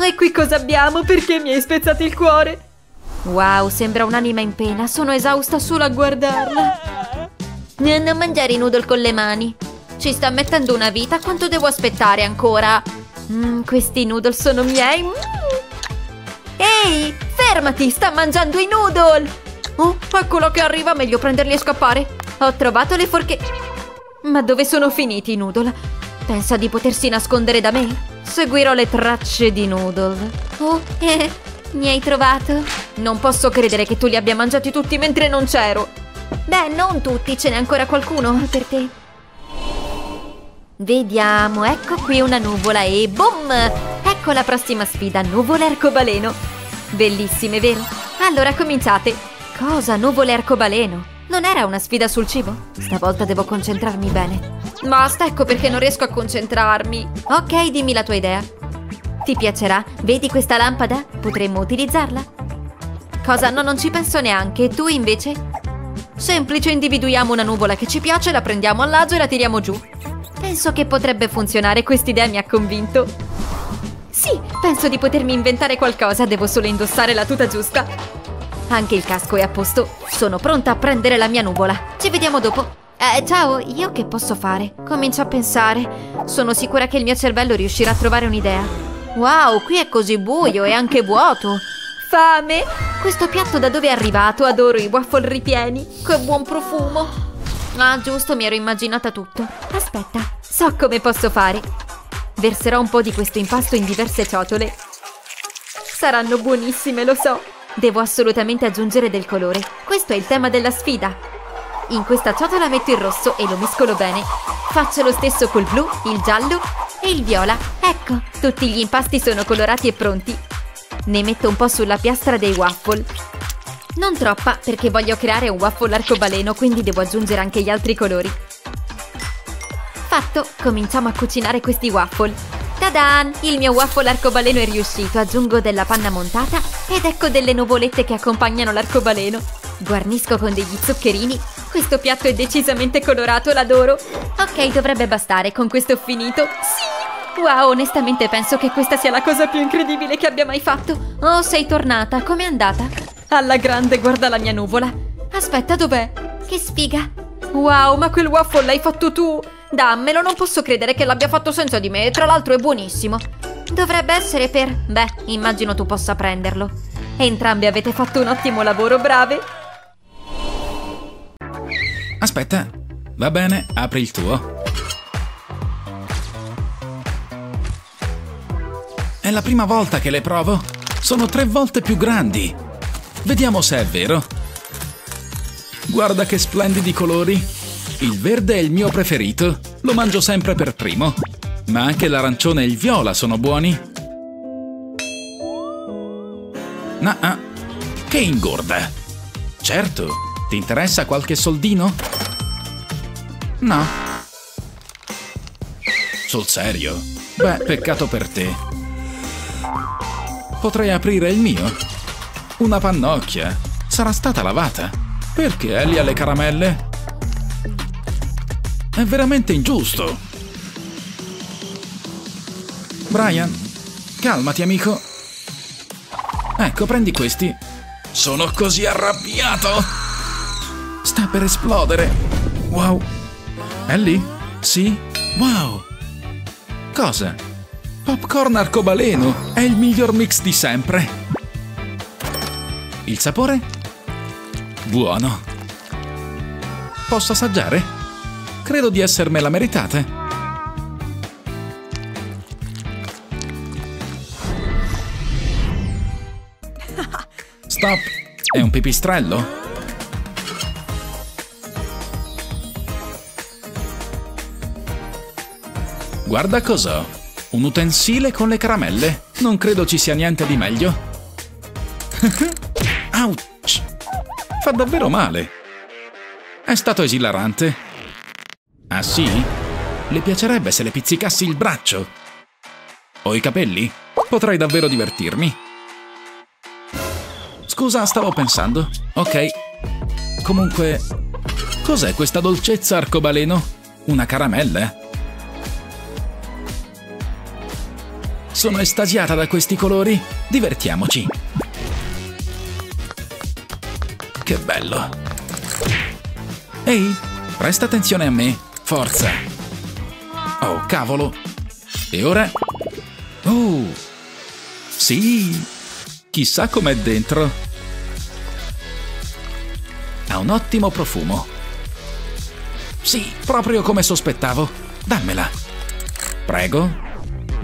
E qui cosa abbiamo? Perché mi hai spezzato il cuore? Wow, sembra un'anima in pena, sono esausta solo a guardarla. Non mangiare i noodle con le mani. Ci sta mettendo una vita, quanto devo aspettare ancora? Mm, questi noodle sono miei. Mm. Ehi, fermati, sta mangiando i noodle! Oh, eccolo che arriva, meglio prenderli e scappare. Ho trovato le forche... Ma dove sono finiti i noodle? Pensa di potersi nascondere da me? Seguirò le tracce di noodle. Oh, eh, mi hai trovato? Non posso credere che tu li abbia mangiati tutti mentre non c'ero. Beh, non tutti, ce n'è ancora qualcuno per te. Vediamo, ecco qui una nuvola e boom! Ecco la prossima sfida, nuvole arcobaleno. Bellissime, vero? Allora cominciate. Cosa, nuvole arcobaleno? Non era una sfida sul cibo? Stavolta devo concentrarmi bene. Basta, ecco perché non riesco a concentrarmi. Ok, dimmi la tua idea. Ti piacerà? Vedi questa lampada? Potremmo utilizzarla? Cosa? No, non ci penso neanche. Tu invece? Semplice, individuiamo una nuvola che ci piace, la prendiamo al lato e la tiriamo giù. Penso che potrebbe funzionare, quest'idea mi ha convinto. Sì, penso di potermi inventare qualcosa, devo solo indossare la tuta giusta. Anche il casco è a posto, sono pronta a prendere la mia nuvola. Ci vediamo dopo. Eh, ciao, io che posso fare? Comincio a pensare. Sono sicura che il mio cervello riuscirà a trovare un'idea. Wow, qui è così buio e anche vuoto. Fame! Questo piatto da dove è arrivato? Adoro i waffle ripieni. Che buon profumo! Ah, giusto, mi ero immaginata tutto. Aspetta, so come posso fare. Verserò un po' di questo impasto in diverse ciotole. Saranno buonissime, lo so. Devo assolutamente aggiungere del colore. Questo è il tema della sfida. In questa ciotola metto il rosso e lo mescolo bene. Faccio lo stesso col blu, il giallo e il viola. Ecco, tutti gli impasti sono colorati e pronti. Ne metto un po' sulla piastra dei waffle. Non troppa, perché voglio creare un waffle arcobaleno, quindi devo aggiungere anche gli altri colori. Fatto, cominciamo a cucinare questi waffle. Tadan! Il mio waffle arcobaleno è riuscito, aggiungo della panna montata ed ecco delle nuvolette che accompagnano l'arcobaleno. Guarnisco con degli zuccherini. Questo piatto è decisamente colorato, l'adoro. Ok, dovrebbe bastare, con questo ho finito. Sì! Wow, onestamente penso che questa sia la cosa più incredibile che abbia mai fatto. Oh, sei tornata, com'è andata? Alla grande, guarda la mia nuvola. Aspetta, dov'è? Che sfiga! Wow, ma quel waffle l'hai fatto tu! Dammelo, non posso credere che l'abbia fatto senza di me, tra l'altro è buonissimo. Dovrebbe essere per... Beh, immagino tu possa prenderlo. Entrambi avete fatto un ottimo lavoro, brave. Aspetta, va bene, apri il tuo. È la prima volta che le provo. Sono tre volte più grandi. Vediamo se è vero. Guarda che splendidi colori. Il verde è il mio preferito, lo mangio sempre per primo. Ma anche l'arancione e il viola sono buoni. Nah, che ingorda. Certo, ti interessa qualche soldino? No. Sul serio? Beh, peccato per te. Potrei aprire il mio? Una pannocchia. Sarà stata lavata. Perché Ellie ha le caramelle? È veramente ingiusto. Brian, calmati amico. Ecco, prendi questi. Sono così arrabbiato. Sta per esplodere. Wow. Ellie? Sì? Wow. Cosa? Popcorn arcobaleno è il miglior mix di sempre. Il sapore? Buono. Posso assaggiare? Credo di essermela meritate. Stop! È un pipistrello? Guarda cos'ho. Un utensile con le caramelle. Non credo ci sia niente di meglio. Ouch! Fa davvero male. È stato esilarante. Ah sì? Le piacerebbe se le pizzicassi il braccio? Ho i capelli? Potrei davvero divertirmi. Scusa, stavo pensando. Ok. Comunque, cos'è questa dolcezza arcobaleno? Una caramella? Sono estasiata da questi colori. Divertiamoci. Che bello. Ehi, presta attenzione a me. Forza! Oh, cavolo! E ora? Oh! Sì! Chissà com'è dentro! Ha un ottimo profumo. Sì, proprio come sospettavo. Dammela. Prego.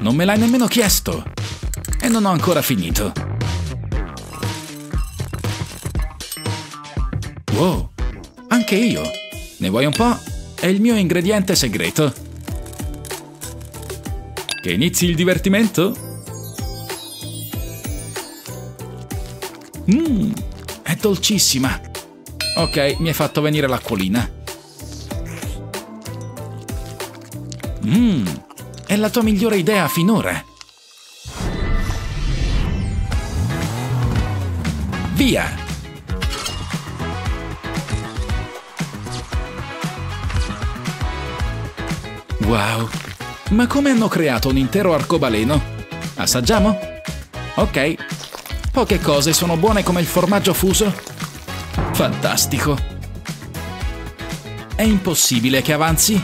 Non me l'hai nemmeno chiesto. E non ho ancora finito. Wow, anche io. Ne vuoi un po'? è il mio ingrediente segreto. Che inizi il divertimento? Mmm, è dolcissima. Ok, mi hai fatto venire l'acquolina. Mmm, è la tua migliore idea finora. Via! Wow! Ma come hanno creato un intero arcobaleno? Assaggiamo? Ok. Poche cose sono buone come il formaggio fuso. Fantastico! È impossibile che avanzi?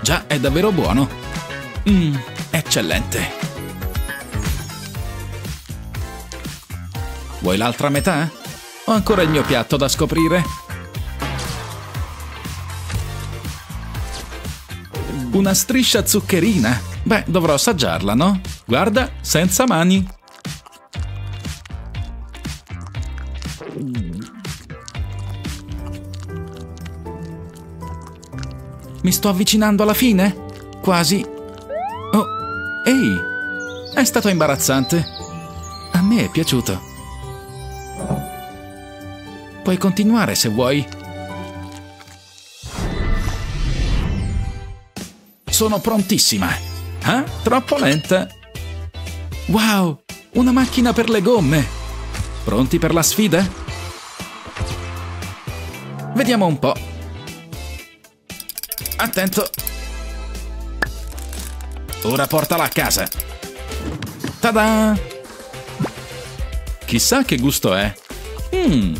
Già, è davvero buono. Mmm, eccellente. Vuoi l'altra metà? Ho ancora il mio piatto da scoprire. Una striscia zuccherina. Beh, dovrò assaggiarla, no? Guarda, senza mani. Mi sto avvicinando alla fine? Quasi. Ehi! È stato imbarazzante. A me è piaciuto. Puoi continuare se vuoi. Sono prontissima. Ah, troppo lenta. Wow, una macchina per le gomme. Pronti per la sfida? Vediamo un po'. Attento. Ora portala a casa. Tada! Chissà che gusto è. Mmm.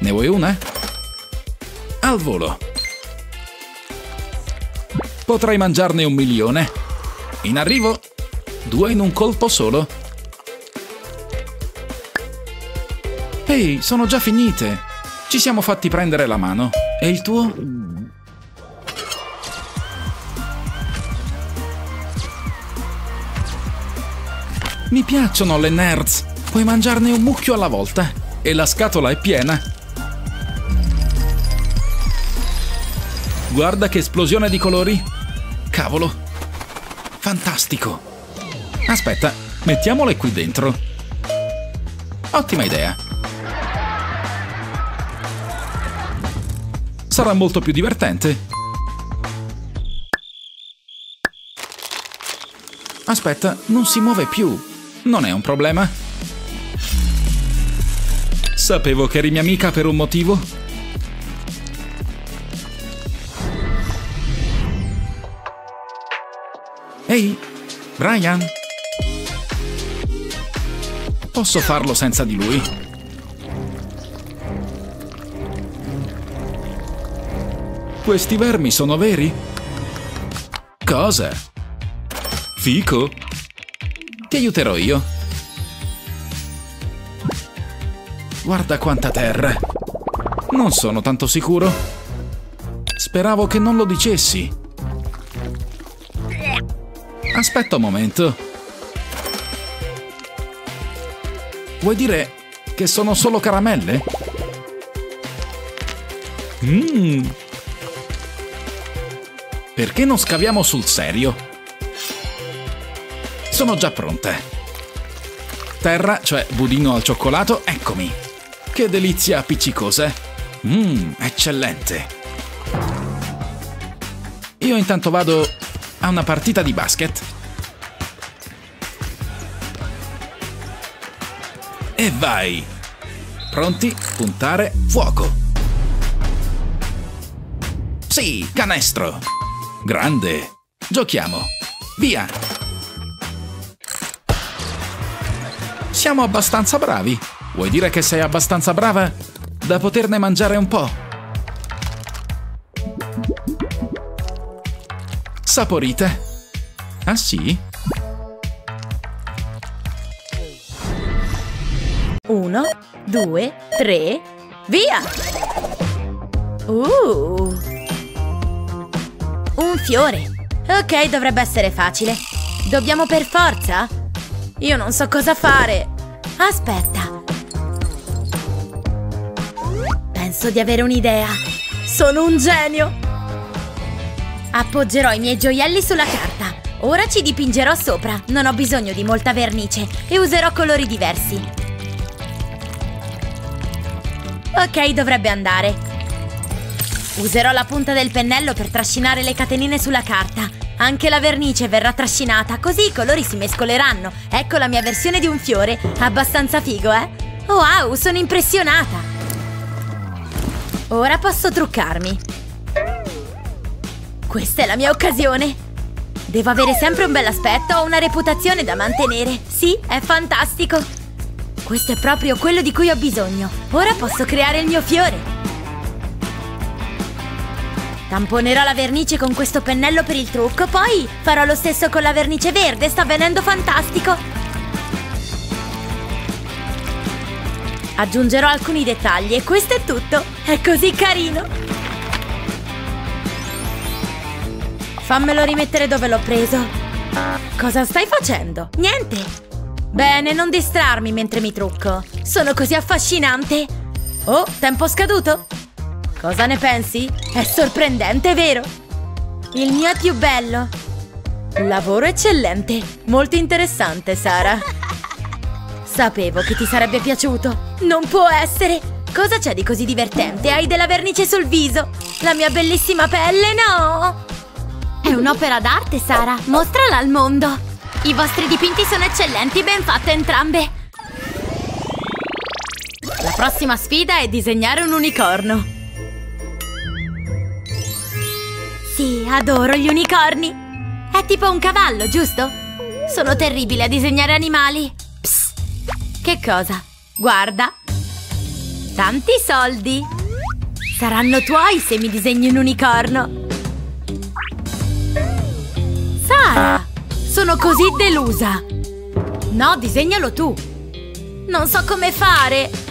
Ne vuoi una? Al volo. Potrai mangiarne un milione. In arrivo. Due in un colpo solo. Ehi, sono già finite. Ci siamo fatti prendere la mano. E il tuo? Mi piacciono le nerds. Puoi mangiarne un mucchio alla volta. E la scatola è piena. Guarda che esplosione di colori. Cavolo. Fantastico. Aspetta, mettiamole qui dentro. Ottima idea. Sarà molto più divertente. Aspetta, non si muove più. Non è un problema. Sapevo che eri mia amica per un motivo. Ehi, Brian. Posso farlo senza di lui? Questi vermi sono veri? Cosa? Fico? Ti aiuterò io. Guarda quanta terra. Non sono tanto sicuro. Speravo che non lo dicessi. Aspetta un momento. Vuoi dire che sono solo caramelle? Mmm. Perché non scaviamo sul serio? Sono già pronte. Terra, cioè budino al cioccolato, eccomi. Che delizia appiccicosa. Mmm, eccellente. Io intanto vado a una partita di basket. E vai! Pronti? Puntare, fuoco! Sì, canestro! Grande! Giochiamo! Via! Siamo abbastanza bravi. Vuoi dire che sei abbastanza brava da poterne mangiare un po'? Saporite? Ah sì? Uno, due, tre, via! Uh! Un fiore. Ok, dovrebbe essere facile. Dobbiamo per forza? Io non so cosa fare. Aspetta. Penso di avere un'idea. Sono un genio! Appoggerò i miei gioielli sulla carta. Ora ci dipingerò sopra. Non ho bisogno di molta vernice e userò colori diversi. Ok, dovrebbe andare. Userò la punta del pennello per trascinare le catenine sulla carta. Anche la vernice verrà trascinata, così i colori si mescoleranno. Ecco la mia versione di un fiore. Abbastanza figo, eh? Wow, sono impressionata! Ora posso truccarmi. Questa è la mia occasione! Devo avere sempre un bel aspetto, ho una reputazione da mantenere. Sì, è fantastico! Questo è proprio quello di cui ho bisogno. Ora posso creare il mio fiore. Tamponerò la vernice con questo pennello per il trucco, poi farò lo stesso con la vernice verde, sta venendo fantastico! Aggiungerò alcuni dettagli e questo è tutto! È così carino! Fammelo rimettere dove l'ho preso. Cosa stai facendo? Niente! Bene, non distrarmi mentre mi trucco. Sono così affascinante. Oh, tempo scaduto? Cosa ne pensi? È sorprendente, vero? Il mio è più bello. Lavoro eccellente. Molto interessante, Sara. Sapevo che ti sarebbe piaciuto. Non può essere. Cosa c'è di così divertente? Hai della vernice sul viso. La mia bellissima pelle, no! È un'opera d'arte, Sara. Mostrala al mondo. I vostri dipinti sono eccellenti, ben fatte entrambe. La prossima sfida è disegnare un unicorno. Sì, adoro gli unicorni. È tipo un cavallo, giusto? Sono terribile a disegnare animali. Psst. Che cosa? Guarda. Tanti soldi. Saranno tuoi se mi disegni un unicorno. Sara! Sono così delusa! No, disegnalo tu! Non so come fare!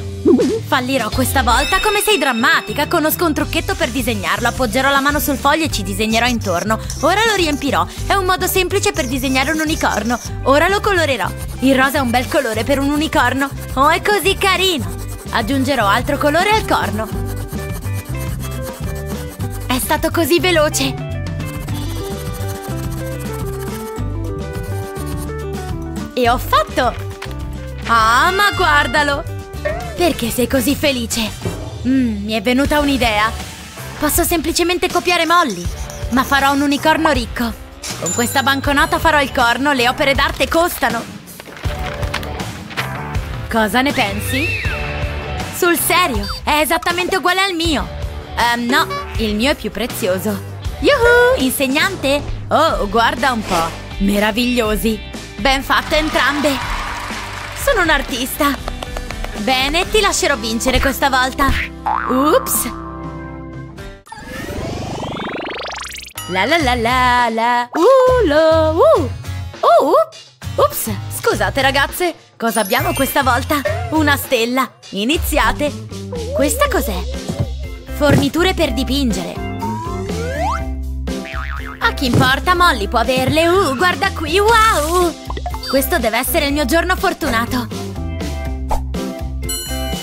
Fallirò questa volta come sei drammatica! Conosco un trucchetto per disegnarlo. Appoggerò la mano sul foglio e ci disegnerò intorno. Ora lo riempirò. È un modo semplice per disegnare un unicorno. Ora lo colorerò. Il rosa è un bel colore per un unicorno. Oh, è così carino! Aggiungerò altro colore al corno. È stato così veloce! E ho fatto! Ah, ma guardalo! Perché sei così felice? Mm, mi è venuta un'idea! Posso semplicemente copiare Molly, ma farò un unicorno ricco. Con questa banconota farò il corno, le opere d'arte costano. Cosa ne pensi? Sul serio, è esattamente uguale al mio. Um, no, il mio è più prezioso. Yuhu, insegnante? Oh, guarda un po'. Meravigliosi. Ben fatte entrambe! Sono un artista! Bene, ti lascerò vincere questa volta! Ups! La la la la la Uh lo uh Oh uh. Ups! Scusate ragazze! Cosa abbiamo questa volta? Una stella! Iniziate! Questa cos'è? Forniture per dipingere! A chi importa, Molly può averle! Uh, guarda qui! Wow! Questo deve essere il mio giorno fortunato!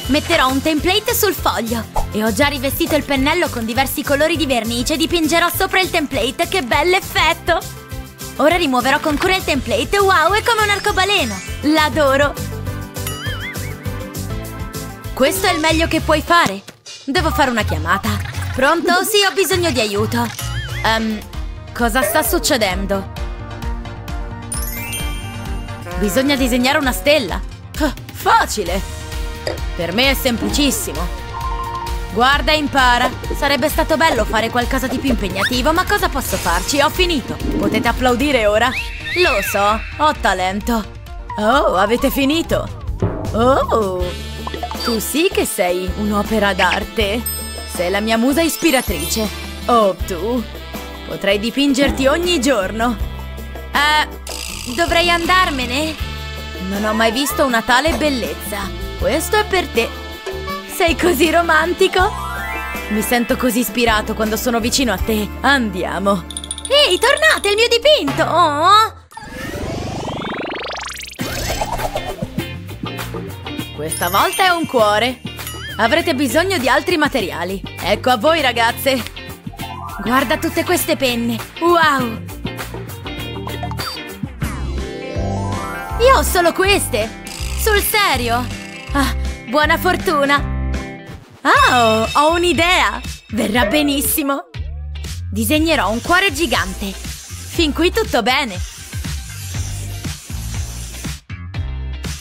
Metterò un template sul foglio e ho già rivestito il pennello con diversi colori di vernice e dipingerò sopra il template, che bell'effetto! Ora rimuoverò con cura il template, wow, è come un arcobaleno! L'adoro! Questo è il meglio che puoi fare! Devo fare una chiamata. Pronto? Sì, ho bisogno di aiuto. Um, cosa sta succedendo? Bisogna disegnare una stella. Facile! Per me è semplicissimo. Guarda e impara. Sarebbe stato bello fare qualcosa di più impegnativo, ma cosa posso farci? Ho finito. Potete applaudire ora? Lo so, ho talento. Oh, avete finito? Oh, tu sì che sei un'opera d'arte. Sei la mia musa ispiratrice. Oh, tu. Potrei dipingerti ogni giorno. Eh, Dovrei andarmene? Non ho mai visto una tale bellezza. Questo è per te. Sei così romantico. Mi sento così ispirato quando sono vicino a te. Andiamo. Ehi, tornate, il mio dipinto! Oh! Questa volta è un cuore. Avrete bisogno di altri materiali. Ecco a voi, ragazze. Guarda tutte queste penne. Wow! Io ho solo queste! Sul serio? Ah, buona fortuna! Oh, ho un'idea! Verrà benissimo! Disegnerò un cuore gigante! Fin qui tutto bene!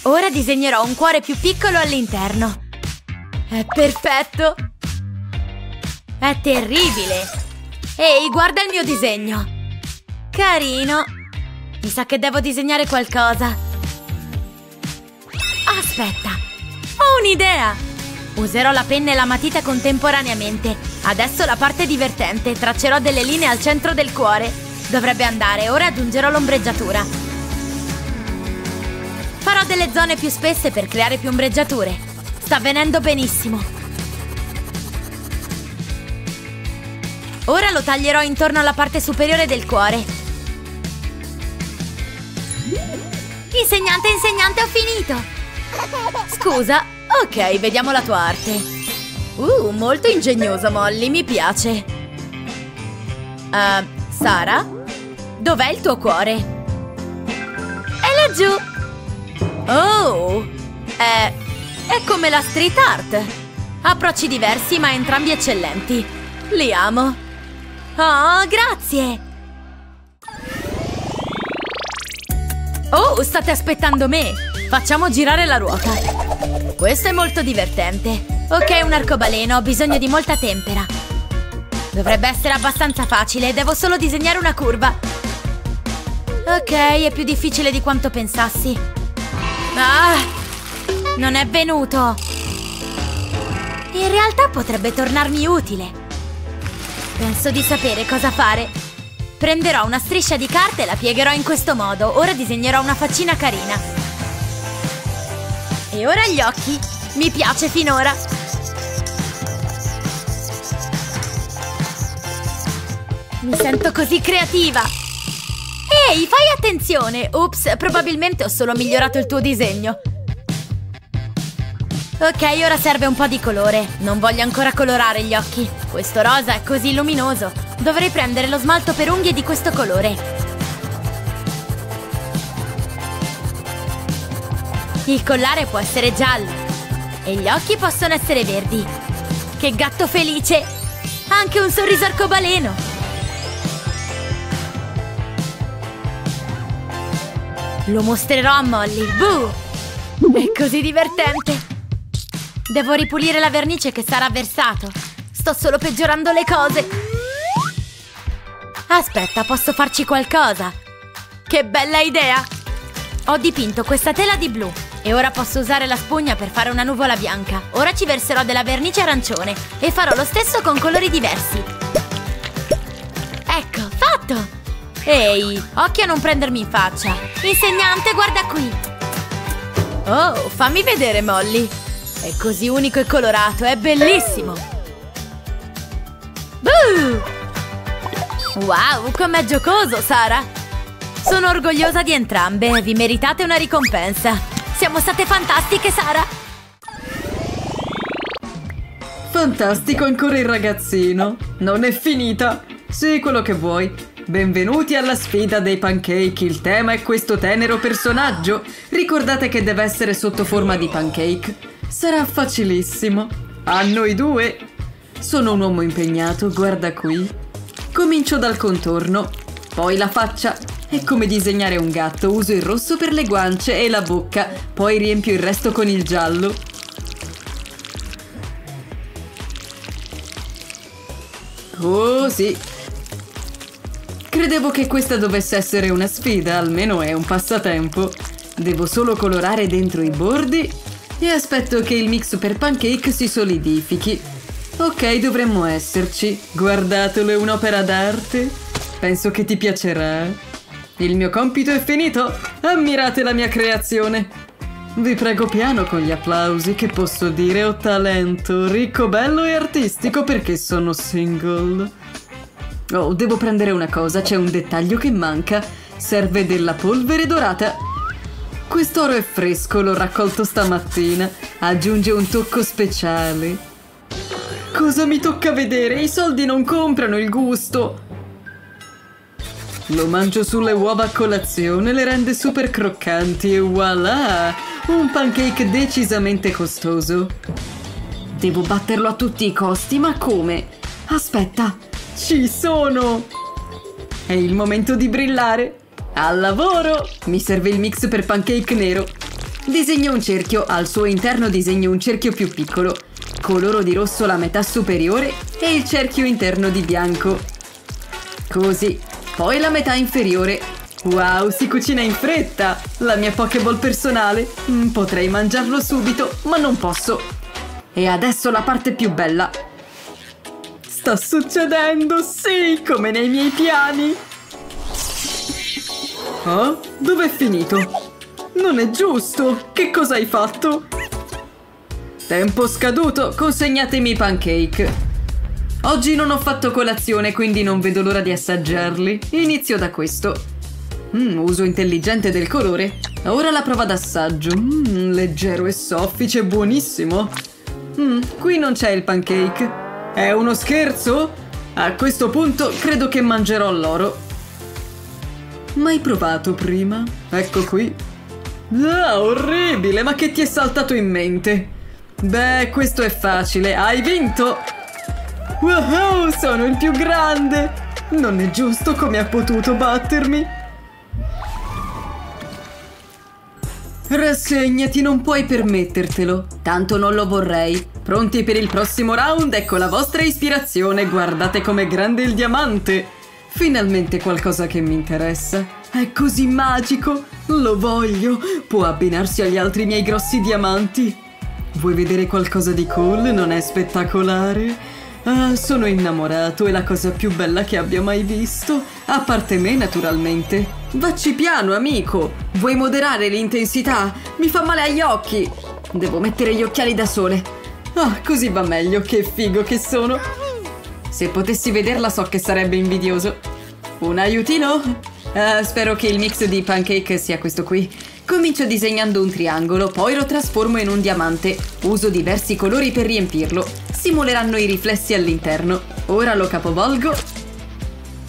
Ora disegnerò un cuore più piccolo all'interno! È perfetto! È terribile! Ehi, guarda il mio disegno! Carino! Mi sa che devo disegnare qualcosa! Aspetta, ho un'idea! Userò la penna e la matita contemporaneamente. Adesso la parte divertente, traccerò delle linee al centro del cuore. Dovrebbe andare, ora aggiungerò l'ombreggiatura. Farò delle zone più spesse per creare più ombreggiature. Sta venendo benissimo. Ora lo taglierò intorno alla parte superiore del cuore. Insegnante, insegnante, ho finito! Scusa, ok, vediamo la tua arte. Uh, molto ingegnosa, Molly, mi piace. Uh, Sara? Dov'è il tuo cuore? È laggiù! Oh! È... è come la street art. Approcci diversi, ma entrambi eccellenti. Li amo. Oh, grazie! Oh, state aspettando me! Facciamo girare la ruota. Questo è molto divertente. Ok, un arcobaleno, ho bisogno di molta tempera. Dovrebbe essere abbastanza facile, devo solo disegnare una curva. Ok, è più difficile di quanto pensassi. Ah! Non è venuto! In realtà potrebbe tornarmi utile. Penso di sapere cosa fare. Prenderò una striscia di carta e la piegherò in questo modo. Ora disegnerò una faccina carina. E ora gli occhi. Mi piace finora. Mi sento così creativa. Ehi, fai attenzione! Ops, probabilmente ho solo migliorato il tuo disegno. Ok, ora serve un po' di colore. Non voglio ancora colorare gli occhi. Questo rosa è così luminoso. Dovrei prendere lo smalto per unghie di questo colore. Il collare può essere giallo e gli occhi possono essere verdi. Che gatto felice! Anche un sorriso arcobaleno! Lo mostrerò a Molly. Boo! È così divertente! Devo ripulire la vernice che sarà versato. Sto solo peggiorando le cose. Aspetta, posso farci qualcosa. Che bella idea! Ho dipinto questa tela di blu e ora posso usare la spugna per fare una nuvola bianca. Ora ci verserò della vernice arancione e farò lo stesso con colori diversi. Ecco, fatto! Ehi, occhio a non prendermi in faccia. Insegnante, guarda qui. Oh, fammi vedere, Molly. È così unico e colorato, è bellissimo. Boo! Wow, com'è giocoso, Sara! Sono orgogliosa di entrambe, vi meritate una ricompensa. Siamo state fantastiche, Sara! Fantastico ancora il ragazzino! Non è finita! Sì, quello che vuoi. Benvenuti alla sfida dei pancake. Il tema è questo tenero personaggio. Ricordate che deve essere sotto forma di pancake. Sarà facilissimo. A noi due. Sono un uomo impegnato, guarda qui. Comincio dal contorno, poi la faccia, è come disegnare un gatto, uso il rosso per le guance e la bocca, poi riempio il resto con il giallo. Oh sì. Credevo che questa dovesse essere una sfida, almeno è un passatempo. Devo solo colorare dentro i bordi e aspetto che il mix per pancake si solidifichi. Ok, dovremmo esserci. Guardatelo, è un'opera d'arte. Penso che ti piacerà. Il mio compito è finito! Ammirate la mia creazione! Vi prego piano con gli applausi, che posso dire ho talento, ricco, bello e artistico perché sono single. Oh, devo prendere una cosa, c'è un dettaglio che manca. Serve della polvere dorata. Quest'oro è fresco, l'ho raccolto stamattina. Aggiunge un tocco speciale. Cosa mi tocca vedere? I soldi non comprano il gusto. Lo mangio sulle uova a colazione, le rende super croccanti e voilà! Un pancake decisamente costoso. Devo batterlo a tutti i costi, ma come? Aspetta, ci sono! È il momento di brillare! Al lavoro! Mi serve il mix per pancake nero. Disegno un cerchio, al suo interno disegno un cerchio più piccolo. Coloro di rosso la metà superiore e il cerchio interno di bianco. Così, poi la metà inferiore. Wow, si cucina in fretta! La mia Pokéball personale. Mm, potrei mangiarlo subito, ma non posso. E adesso la parte più bella. Sta succedendo, sì, come nei miei piani. Oh? Dov'è finito? Non è giusto! Che cosa hai fatto? Tempo scaduto, consegnatemi i pancake. Oggi non ho fatto colazione, quindi non vedo l'ora di assaggiarli. Inizio da questo. Mm, uso intelligente del colore. Ora la prova d'assaggio. Mm, leggero e soffice, buonissimo. Mm, qui non c'è il pancake. È uno scherzo? A questo punto credo che mangerò l'oro. Mai provato prima? Ecco qui. Ah, orribile, ma che ti è saltato in mente? Beh, questo è facile, hai vinto! Wow, sono il più grande! Non è giusto come ha potuto battermi! Rassegnati, non puoi permettertelo. Tanto non lo vorrei. Pronti per il prossimo round? Ecco la vostra ispirazione. Guardate com'è grande il diamante. Finalmente qualcosa che mi interessa. È così magico. Lo voglio. Può abbinarsi agli altri miei grossi diamanti. Vuoi vedere qualcosa di cool? Non è spettacolare? Ah, sono innamorato, è la cosa più bella che abbia mai visto. A parte me, naturalmente. Vacci piano, amico. Vuoi moderare l'intensità? Mi fa male agli occhi. Devo mettere gli occhiali da sole. Ah, così va meglio, che figo che sono. Se potessi vederla so che sarebbe invidioso. Un aiutino? Uh, spero che il mix di pancake sia questo qui. Comincio disegnando un triangolo, poi lo trasformo in un diamante. Uso diversi colori per riempirlo. Simuleranno i riflessi all'interno. Ora lo capovolgo.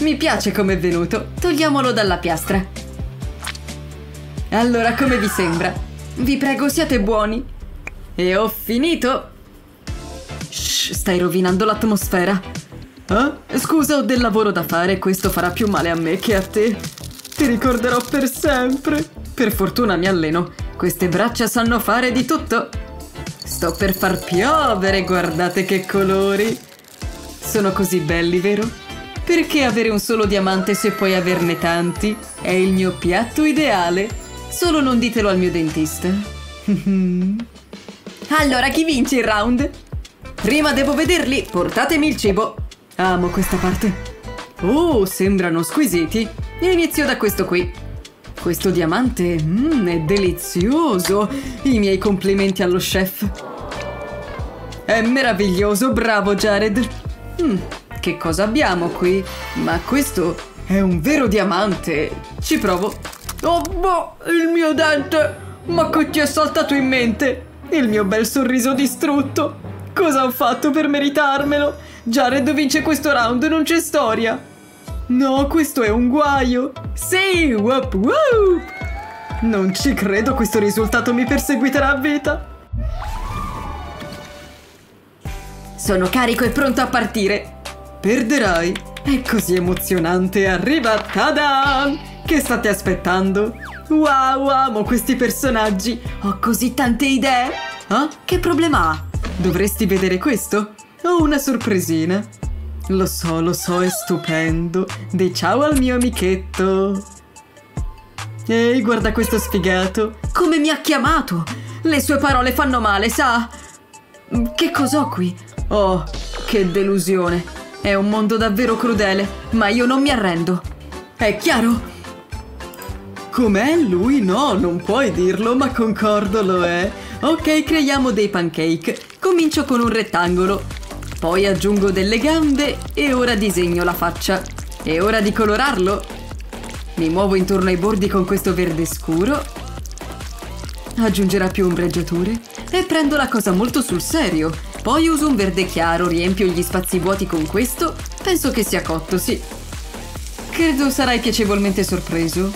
Mi piace come è venuto. Togliamolo dalla piastra. Allora, come vi sembra? Vi prego, siate buoni. E ho finito. Shh, stai rovinando l'atmosfera. Eh? Scusa, ho del lavoro da fare, questo farà più male a me che a te. Ti ricorderò per sempre. Per fortuna mi alleno. Queste braccia sanno fare di tutto. Sto per far piovere, guardate che colori. Sono così belli, vero? Perché avere un solo diamante se puoi averne tanti? È il mio piatto ideale. Solo non ditelo al mio dentista. allora, chi vince il round? Prima devo vederli, portatemi il cibo. Amo questa parte. Oh, sembrano squisiti. Inizio da questo qui. Questo diamante mm, è delizioso! I miei complimenti allo chef! È meraviglioso, bravo Jared! Mm, che cosa abbiamo qui? Ma questo è un vero diamante! Ci provo! Oh, boh, il mio dente! Ma che ti è saltato in mente? Il mio bel sorriso distrutto! Cosa ho fatto per meritarmelo? Jared vince questo round, non c'è storia! No, questo è un guaio! Sì, whoop whoop! Non ci credo, questo risultato mi perseguiterà a vita! Sono carico e pronto a partire! Perderai! È così emozionante, arriva! Tada! Che state aspettando? Wow, amo questi personaggi! Ho così tante idee! Ah, che problema ha? Dovresti vedere questo? Ho una sorpresina! Lo so, lo so, è stupendo. Dì ciao al mio amichetto. Ehi, guarda questo sfigato. Come mi ha chiamato? Le sue parole fanno male, sa? Che cos'ho qui? Oh, che delusione. È un mondo davvero crudele, ma io non mi arrendo. È chiaro? Com'è lui? No, non puoi dirlo, ma concordo lo è. Ok, creiamo dei pancake. Comincio con un rettangolo. Poi aggiungo delle gambe e ora disegno la faccia. È ora di colorarlo. Mi muovo intorno ai bordi con questo verde scuro. Aggiungerà più ombreggiature. E prendo la cosa molto sul serio. Poi uso un verde chiaro, riempio gli spazi vuoti con questo. Penso che sia cotto, sì. Credo sarai piacevolmente sorpreso.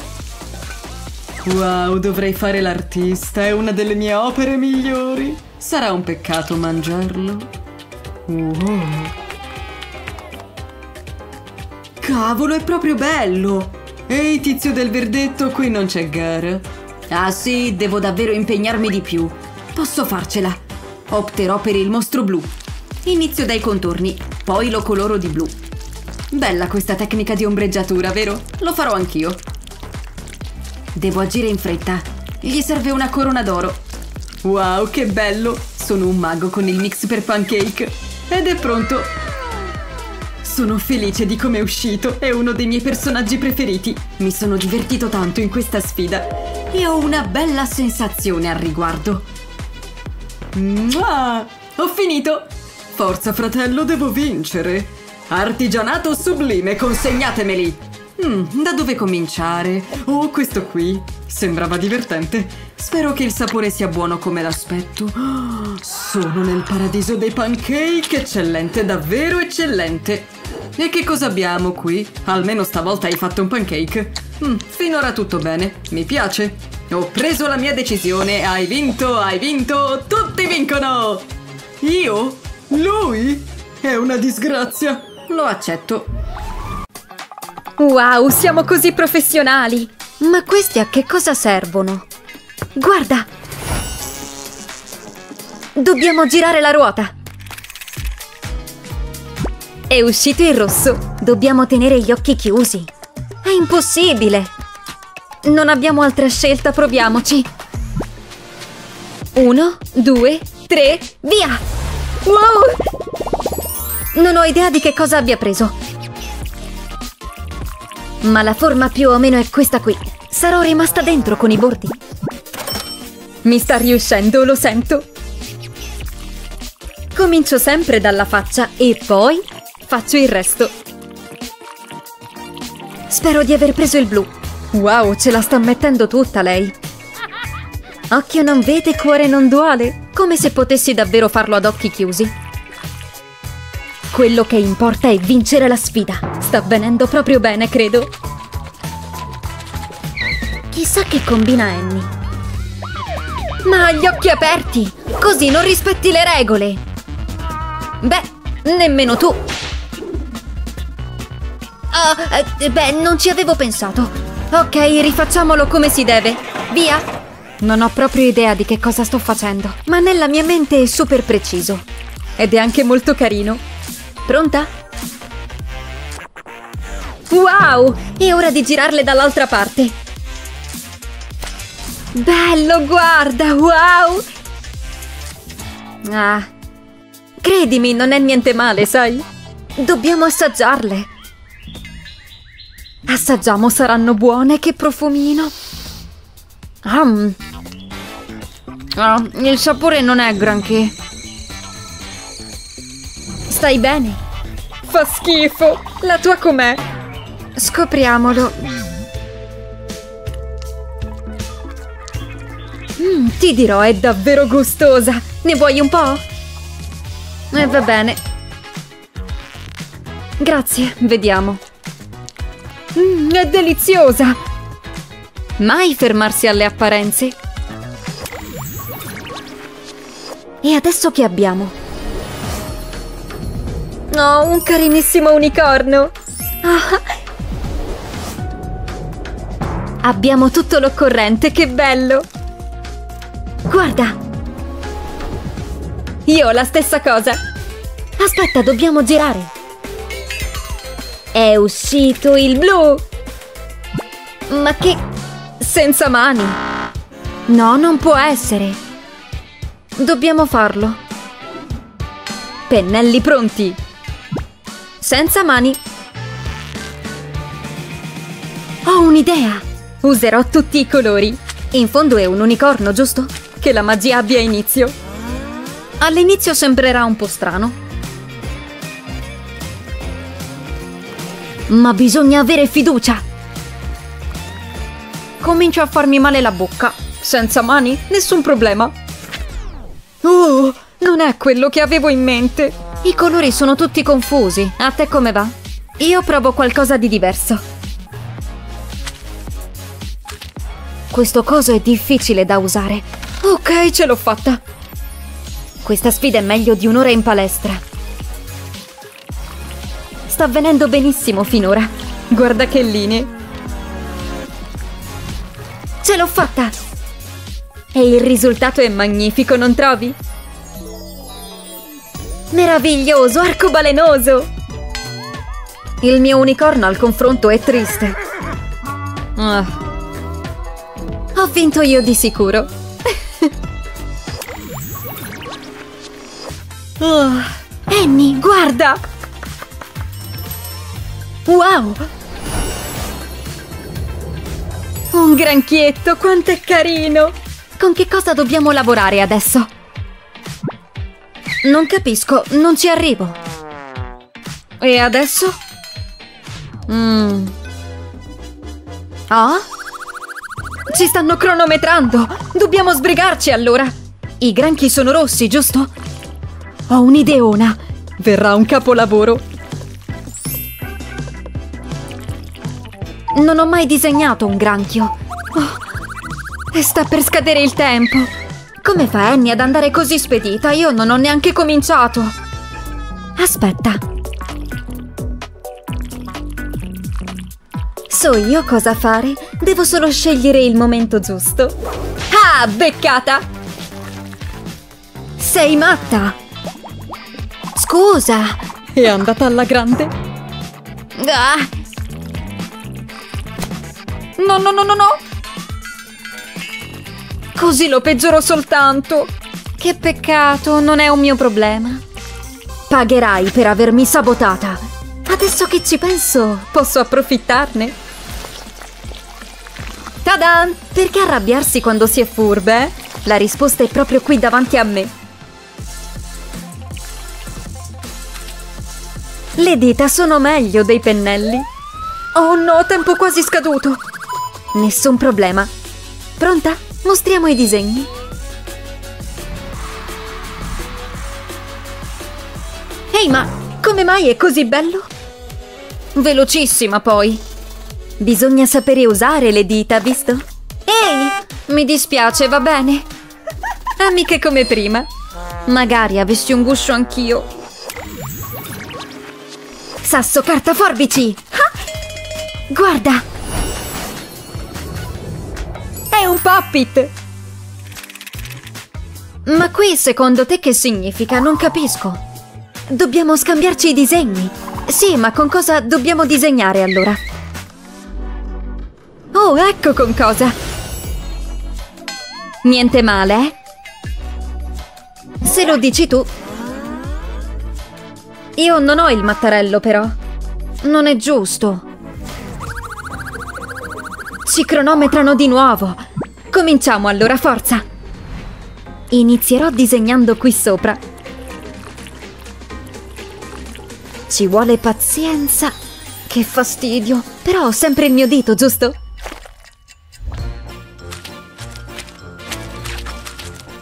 Wow, dovrei fare l'artista, è una delle mie opere migliori. Sarà un peccato mangiarlo. Oh. Cavolo, è proprio bello! Ehi, tizio del verdetto, qui non c'è gara. Ah sì, devo davvero impegnarmi di più. Posso farcela. Opterò per il mostro blu. Inizio dai contorni, poi lo coloro di blu. Bella questa tecnica di ombreggiatura, vero? Lo farò anch'io. Devo agire in fretta. Gli serve una corona d'oro. Wow, che bello! Sono un mago con il mix per pancake. Ed è pronto! Sono felice di come è uscito, è uno dei miei personaggi preferiti. Mi sono divertito tanto in questa sfida e ho una bella sensazione al riguardo. Mua! Ho finito! Forza fratello, devo vincere! Artigianato sublime, consegnatemeli! Mm, da dove cominciare? Oh, questo qui. Sembrava divertente. Spero che il sapore sia buono come l'aspetto. Oh, sono nel paradiso dei pancake. Eccellente, davvero eccellente. E che cosa abbiamo qui? Almeno stavolta hai fatto un pancake. Mm, finora tutto bene. Mi piace. Ho preso la mia decisione. Hai vinto, hai vinto. Tutti vincono. Io? Lui? È una disgrazia. Lo accetto. Wow, siamo così professionali! Ma questi a che cosa servono? Guarda! Dobbiamo girare la ruota! È uscito il rosso. Dobbiamo tenere gli occhi chiusi. È impossibile! Non abbiamo altra scelta, proviamoci! Uno, due, tre, via! Wow! Non ho idea di che cosa abbia preso. Ma la forma più o meno è questa qui. Sarò rimasta dentro con i bordi. Mi sta riuscendo, lo sento. Comincio sempre dalla faccia e poi faccio il resto. Spero di aver preso il blu. Wow, ce la sta mettendo tutta lei. Occhio non vede, cuore non duole. Come se potessi davvero farlo ad occhi chiusi. Quello che importa è vincere la sfida. Sta venendo proprio bene, credo. Chissà che combina Annie. Ma ha gli occhi aperti! Così non rispetti le regole! Beh, nemmeno tu! Oh, eh, beh, non ci avevo pensato. Ok, rifacciamolo come si deve. Via! Non ho proprio idea di che cosa sto facendo, ma nella mia mente è super preciso. Ed è anche molto carino. Pronta? Wow! È ora di girarle dall'altra parte. Bello, guarda! Wow! Ah, credimi, non è niente male, sai? Dobbiamo assaggiarle. Assaggiamo, saranno buone, che profumino. Um. Ah, il sapore non è granché. Stai bene? Fa schifo! La tua com'è? Scopriamolo. Mm, ti dirò, è davvero gustosa. Ne vuoi un po'? Eh, va bene. Grazie, vediamo. Mm, è deliziosa! Mai fermarsi alle apparenze. E adesso che abbiamo? Oh, un carinissimo unicorno! Ah. Abbiamo tutto l'occorrente, che bello! Guarda! Io ho la stessa cosa! Aspetta, dobbiamo girare! È uscito il blu! Ma che... senza mani! No, non può essere! Dobbiamo farlo! Pennelli pronti! Senza mani. Ho un'idea! Userò tutti i colori. In fondo è un unicorno, giusto? Che la magia abbia inizio. All'inizio sembrerà un po' strano. Ma bisogna avere fiducia! Comincio a farmi male la bocca. Senza mani? Nessun problema. Oh, non è quello che avevo in mente. I colori sono tutti confusi. A te come va? Io provo qualcosa di diverso. Questo coso è difficile da usare. Ok, ce l'ho fatta. Questa sfida è meglio di un'ora in palestra. Sta venendo benissimo finora. Guarda che linee. Ce l'ho fatta! E il risultato è magnifico, non trovi? Meraviglioso, arcobalenoso! Il mio unicorno al confronto è triste. Ah. Ho vinto io di sicuro. oh. Annie, guarda! Wow! Un granchietto, quanto è carino! Con che cosa dobbiamo lavorare adesso? Non capisco, non ci arrivo. E adesso? Mmm. Ah? Ci stanno cronometrando! Dobbiamo sbrigarci allora! I granchi sono rossi, giusto? Ho un'ideona! Verrà un capolavoro! Non ho mai disegnato un granchio. Oh, e sta per scadere il tempo. Come fa Annie ad andare così spedita? Io non ho neanche cominciato. Aspetta. So io cosa fare. Devo solo scegliere il momento giusto. Ah, beccata! Sei matta! Scusa! È andata alla grande. Ah! No, no, no, no, no! Così lo peggioro soltanto. Che peccato, non è un mio problema. Pagherai per avermi sabotata. Adesso che ci penso, posso approfittarne. Tadan! Perché arrabbiarsi quando si è furbe? La risposta è proprio qui davanti a me. Le dita sono meglio dei pennelli. Oh no, tempo quasi scaduto. Nessun problema. Pronta? Mostriamo i disegni. Ehi, ma come mai è così bello? Velocissima poi. Bisogna sapere usare le dita, visto? Ehi, mi dispiace, va bene. Amiche come prima. Magari avessi un guscio anch'io. Sasso, carta, forbici! Ah! Guarda! È un puppet! Ma qui secondo te che significa? Non capisco. Dobbiamo scambiarci i disegni. Sì, ma con cosa dobbiamo disegnare allora? Oh, ecco con cosa! Niente male, eh? Se lo dici tu. Io non ho il mattarello, però. Non è giusto. Ci cronometrano di nuovo. Cominciamo allora, forza! Inizierò disegnando qui sopra. Ci vuole pazienza. Che fastidio. Però ho sempre il mio dito, giusto?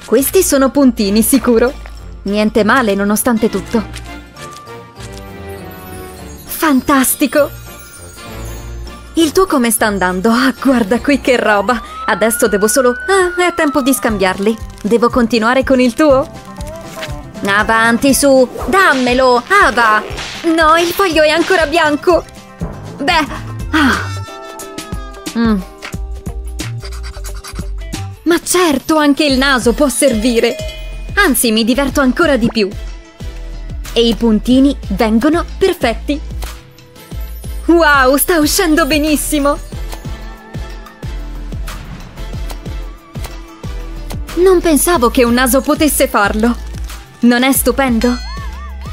Questi sono puntini, sicuro. Niente male, nonostante tutto. Fantastico! Il tuo come sta andando? Ah, guarda qui che roba! Adesso devo solo... Ah, è tempo di scambiarli. Devo continuare con il tuo? Avanti, su! Dammelo! Ava! No, il foglio è ancora bianco! Beh... Ah. Mm. Ma certo, anche il naso può servire! Anzi, mi diverto ancora di più! E i puntini vengono perfetti! Wow, sta uscendo benissimo! Non pensavo che un naso potesse farlo! Non è stupendo?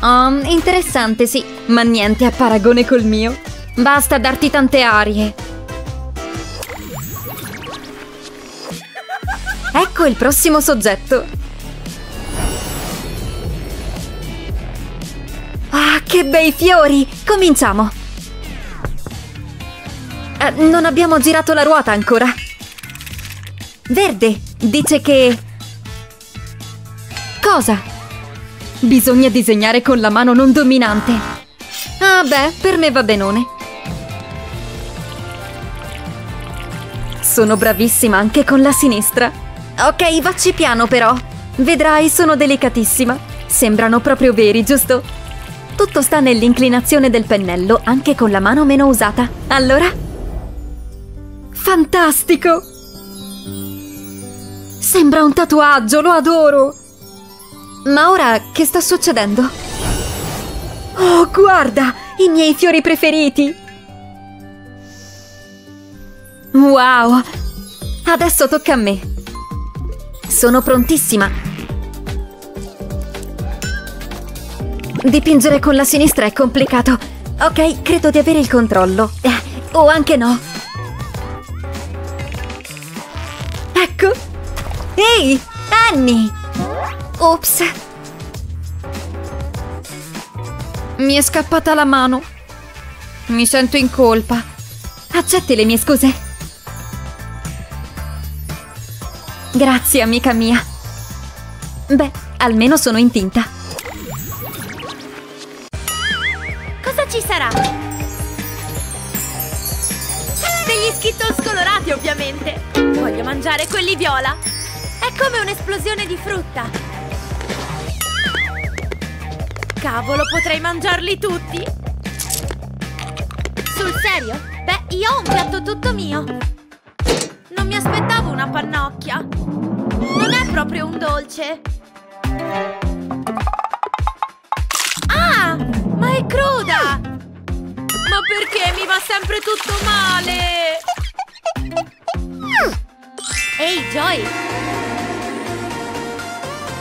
Oh, interessante sì, ma niente a paragone col mio. Basta darti tante arie. Ecco il prossimo soggetto. Ah, che bei fiori! Cominciamo! Eh, non abbiamo girato la ruota ancora. Verde, dice che... Cosa? Bisogna disegnare con la mano non dominante. Ah beh, per me va benone. Sono bravissima anche con la sinistra. Ok, vacci piano però. Vedrai, sono delicatissima. Sembrano proprio veri, giusto? Tutto sta nell'inclinazione del pennello, anche con la mano meno usata. Allora? Fantastico! Sembra un tatuaggio, lo adoro! Ma ora che sta succedendo? Oh, guarda! I miei fiori preferiti! Wow! Adesso tocca a me. Sono prontissima. Dipingere con la sinistra è complicato. Ok, credo di avere il controllo. Eh, o anche no. Ecco! Ehi, Annie! Ops! Mi è scappata la mano. Mi sento in colpa. Accetti le mie scuse. Grazie, amica mia. Beh, almeno sono in tinta. Cosa ci sarà? Degli schitos colorati, ovviamente. Voglio mangiare quelli viola. È come un'esplosione di frutta. Cavolo, potrei mangiarli tutti. Sul serio? Beh, io ho un piatto tutto mio. Non mi aspettavo una pannocchia. Non è proprio un dolce. Ah, ma è cruda! Ma perché mi va sempre tutto male? Ehi, Joy!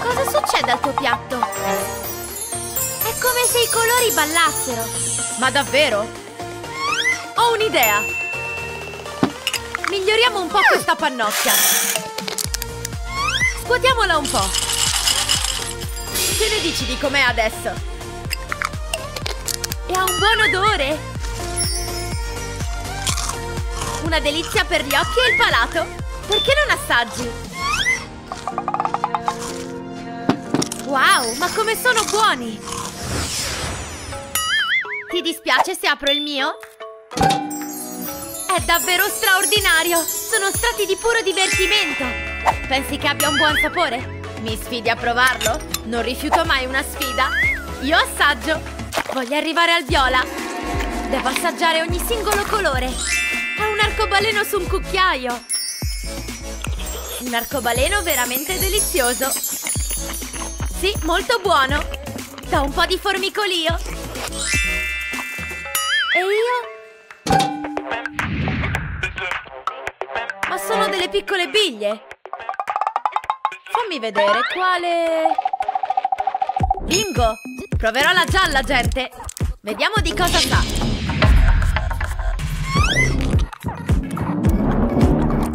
Cosa succede al tuo piatto? È come se i colori ballassero. Ma davvero? Ho un'idea! Miglioriamo un po' questa pannocchia. Scuotiamola un po'. Che ne dici di com'è adesso? E ha un buon odore! Una delizia per gli occhi e il palato! Perché non assaggi? Wow, ma come sono buoni! Ti dispiace se apro il mio? È davvero straordinario! Sono strati di puro divertimento! Pensi che abbia un buon sapore? Mi sfidi a provarlo? Non rifiuto mai una sfida! Io assaggio! Voglio arrivare al viola! Devo assaggiare ogni singolo colore! È un arcobaleno su un cucchiaio! Un arcobaleno veramente delizioso! Sì, molto buono! Da un po' di formicolio! E io? Ma sono delle piccole biglie! Fammi vedere quale... Bingo! Proverò la gialla, gente! Vediamo di cosa sa!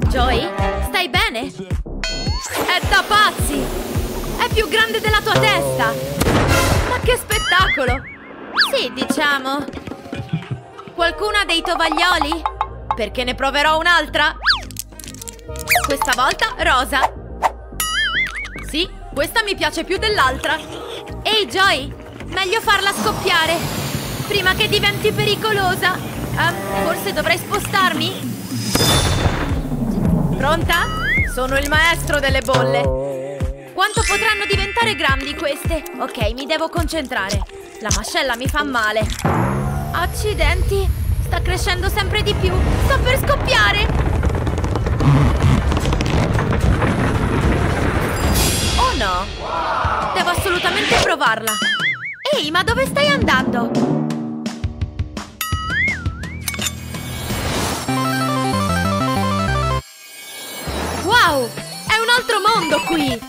Joy, bene? È da pazzi! È più grande della tua testa! Ma che spettacolo! Sì, diciamo... Qualcuna dei tovaglioli? Perché ne proverò un'altra? Questa volta rosa! Sì, questa mi piace più dell'altra! Ehi, Joy! Meglio farla scoppiare! Prima che diventi pericolosa! Ehm, forse dovrei spostarmi? Pronta? Sono il maestro delle bolle! Quanto potranno diventare grandi queste? Ok, mi devo concentrare. La mascella mi fa male. Accidenti! Sta crescendo sempre di più! Sta per scoppiare! Oh no! Devo assolutamente provarla! Ehi, ma dove stai andando? Wow! È un altro mondo qui!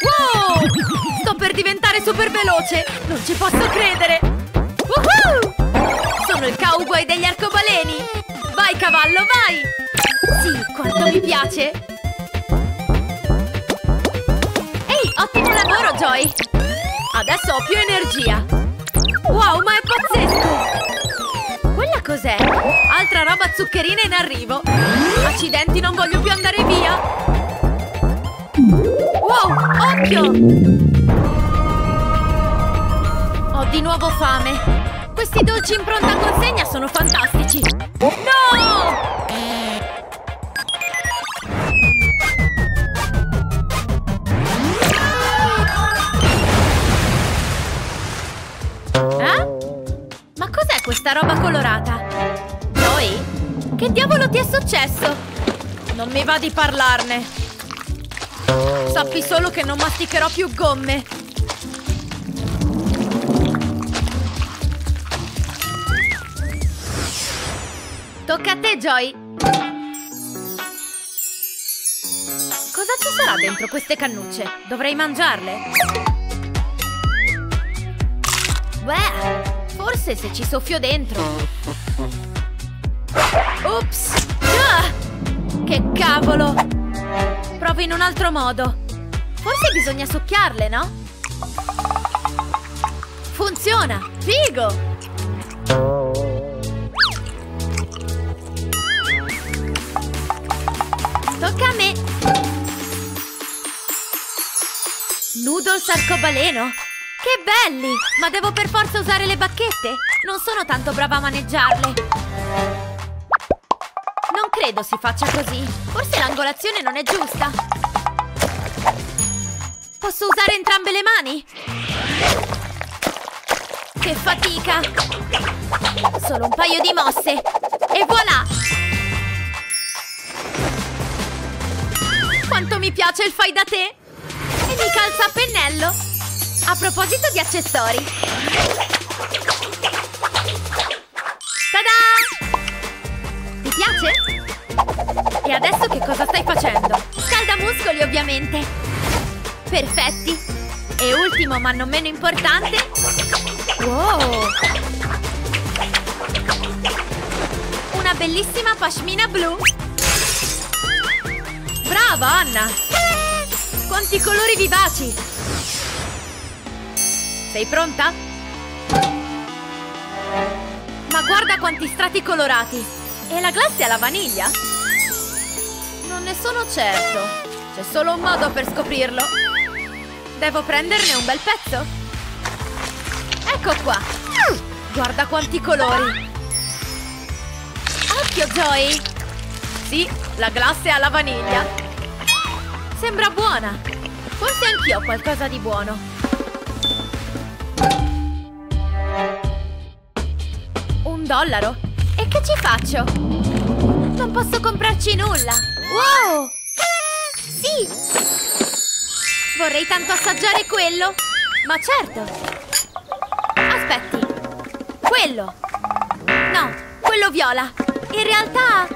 Wow! Sto per diventare super veloce! Non ci posso credere! Woohoo! Sono il cowboy degli arcobaleni! Vai cavallo, vai! Sì, quanto mi piace! Ehi, ottimo lavoro, Joy! Adesso ho più energia! Wow, ma è pazzesco! Quella cos'è? Altra roba zuccherina in arrivo! Accidenti, non voglio più andare via! Wow, occhio! Ho di nuovo fame! Questi dolci in pronta consegna sono fantastici! No! Eh? Questa roba colorata? Joy? Che diavolo ti è successo? Non mi va di parlarne. Sappi solo che non masticherò più gomme. Tocca a te, Joy. Cosa ci sarà dentro queste cannucce? Dovrei mangiarle? Beh, Forse se ci soffio dentro. Ops! Ah! Che cavolo! Provo in un altro modo. Forse bisogna succhiarle, no? Funziona! Figo! Tocca a me! Noodles arcobaleno! Che belli! Ma devo per forza usare le bacchette? Non sono tanto brava a maneggiarle. Non credo si faccia così. Forse l'angolazione non è giusta. Posso usare entrambe le mani? Che fatica! Solo un paio di mosse. E voilà! Quanto mi piace il fai da te! E mi calza a pennello! Proposito di accessori! Tada! Ti piace? E adesso che cosa stai facendo? Scalda muscoli, ovviamente! Perfetti! E ultimo, ma non meno importante... Wow! Una bellissima pashmina blu! Brava, Anna! Quanti colori vivaci! Sei pronta? Ma guarda quanti strati colorati! E la glace alla vaniglia? Non ne sono certo. C'è solo un modo per scoprirlo. Devo prenderne un bel pezzo? Ecco qua! Guarda quanti colori! Occhio, Joey! Sì, la glace alla vaniglia. Sembra buona. Forse anch'io ho qualcosa di buono. Dollaro? E che ci faccio? Non posso comprarci nulla. Wow! Sì! Vorrei tanto assaggiare quello. Ma certo. Aspetti. Quello. No, quello viola. In realtà...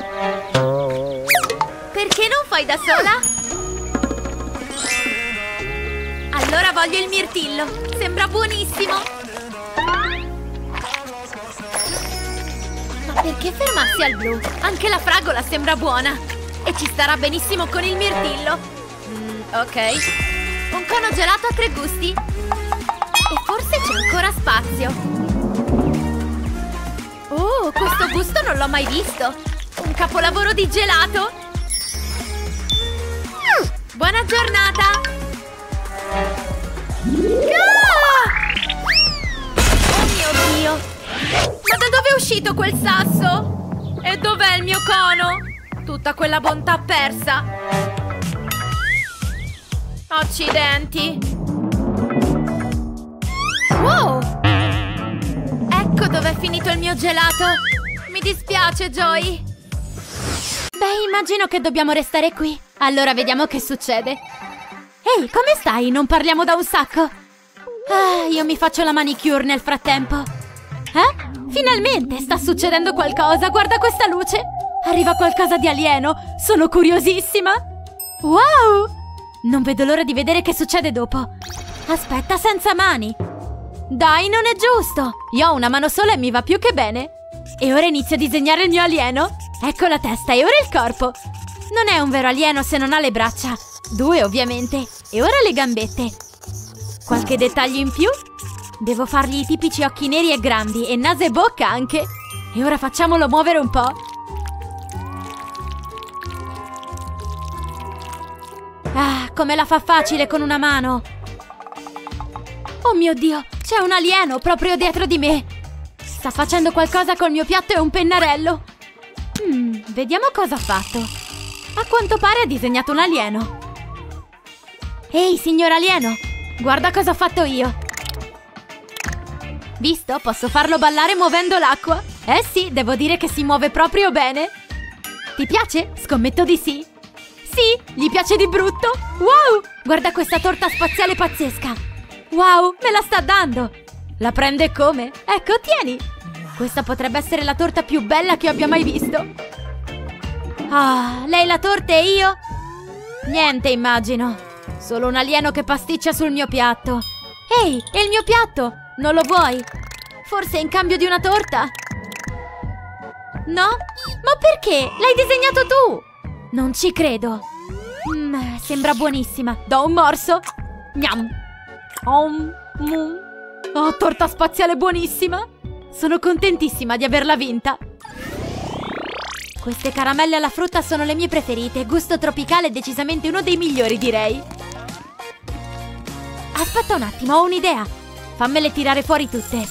Perché non fai da sola? Allora voglio il mirtillo. Sembra buonissimo. Perché fermarsi al blu? Anche la fragola sembra buona. E ci starà benissimo con il mirtillo. Mm, ok. Un cono gelato a tre gusti. E forse c'è ancora spazio. Oh, questo gusto non l'ho mai visto! Un capolavoro di gelato! Buona giornata! Ah! Oh mio Dio! Ma da dove uscito quel sasso? E dov'è il mio cono? Tutta quella bontà persa! Accidenti! Wow! Ecco dove è finito il mio gelato! Mi dispiace, Joy! Beh, immagino che dobbiamo restare qui. Allora vediamo che succede. Ehi, come stai? Non parliamo da un sacco? Ah, io mi faccio la manicure nel frattempo. Eh? Finalmente! Sta succedendo qualcosa! Guarda questa luce! Arriva qualcosa di alieno! Sono curiosissima! Wow! Non vedo l'ora di vedere che succede dopo. Aspetta, senza mani! Dai, non è giusto! Io ho una mano sola e mi va più che bene. E ora inizio a disegnare il mio alieno. Ecco la testa e ora il corpo. Non è un vero alieno se non ha le braccia. Due, ovviamente. E ora le gambette. Qualche dettaglio in più? Devo fargli i tipici occhi neri e grandi e naso e bocca anche. E ora facciamolo muovere un po'. Ah, come la fa facile con una mano. Oh mio Dio, c'è un alieno proprio dietro di me. Sta facendo qualcosa col mio piatto e un pennarello. Hmm, vediamo cosa ha fatto. A quanto pare ha disegnato un alieno. Ehi, signor alieno, guarda cosa ho fatto io. Visto? Posso farlo ballare muovendo l'acqua. Eh sì, devo dire che si muove proprio bene. Ti piace? Scommetto di sì. Sì, gli piace di brutto. Wow, guarda questa torta spaziale pazzesca. Wow, me la sta dando. La prende come? Ecco, tieni. Questa potrebbe essere la torta più bella che abbia mai visto. Ah, lei la torta e io? Niente, immagino. Solo un alieno che pasticcia sul mio piatto. Ehi, e il mio piatto? Non lo vuoi? Forse in cambio di una torta? No? Ma perché? L'hai disegnato tu! Non ci credo. Mm, sembra buonissima. Do un morso. Gnam. Om. Mum. Oh, torta spaziale buonissima. Sono contentissima di averla vinta. Queste caramelle alla frutta sono le mie preferite. Gusto tropicale è decisamente uno dei migliori, direi. Aspetta un attimo, ho un'idea. Fammele tirare fuori tutte.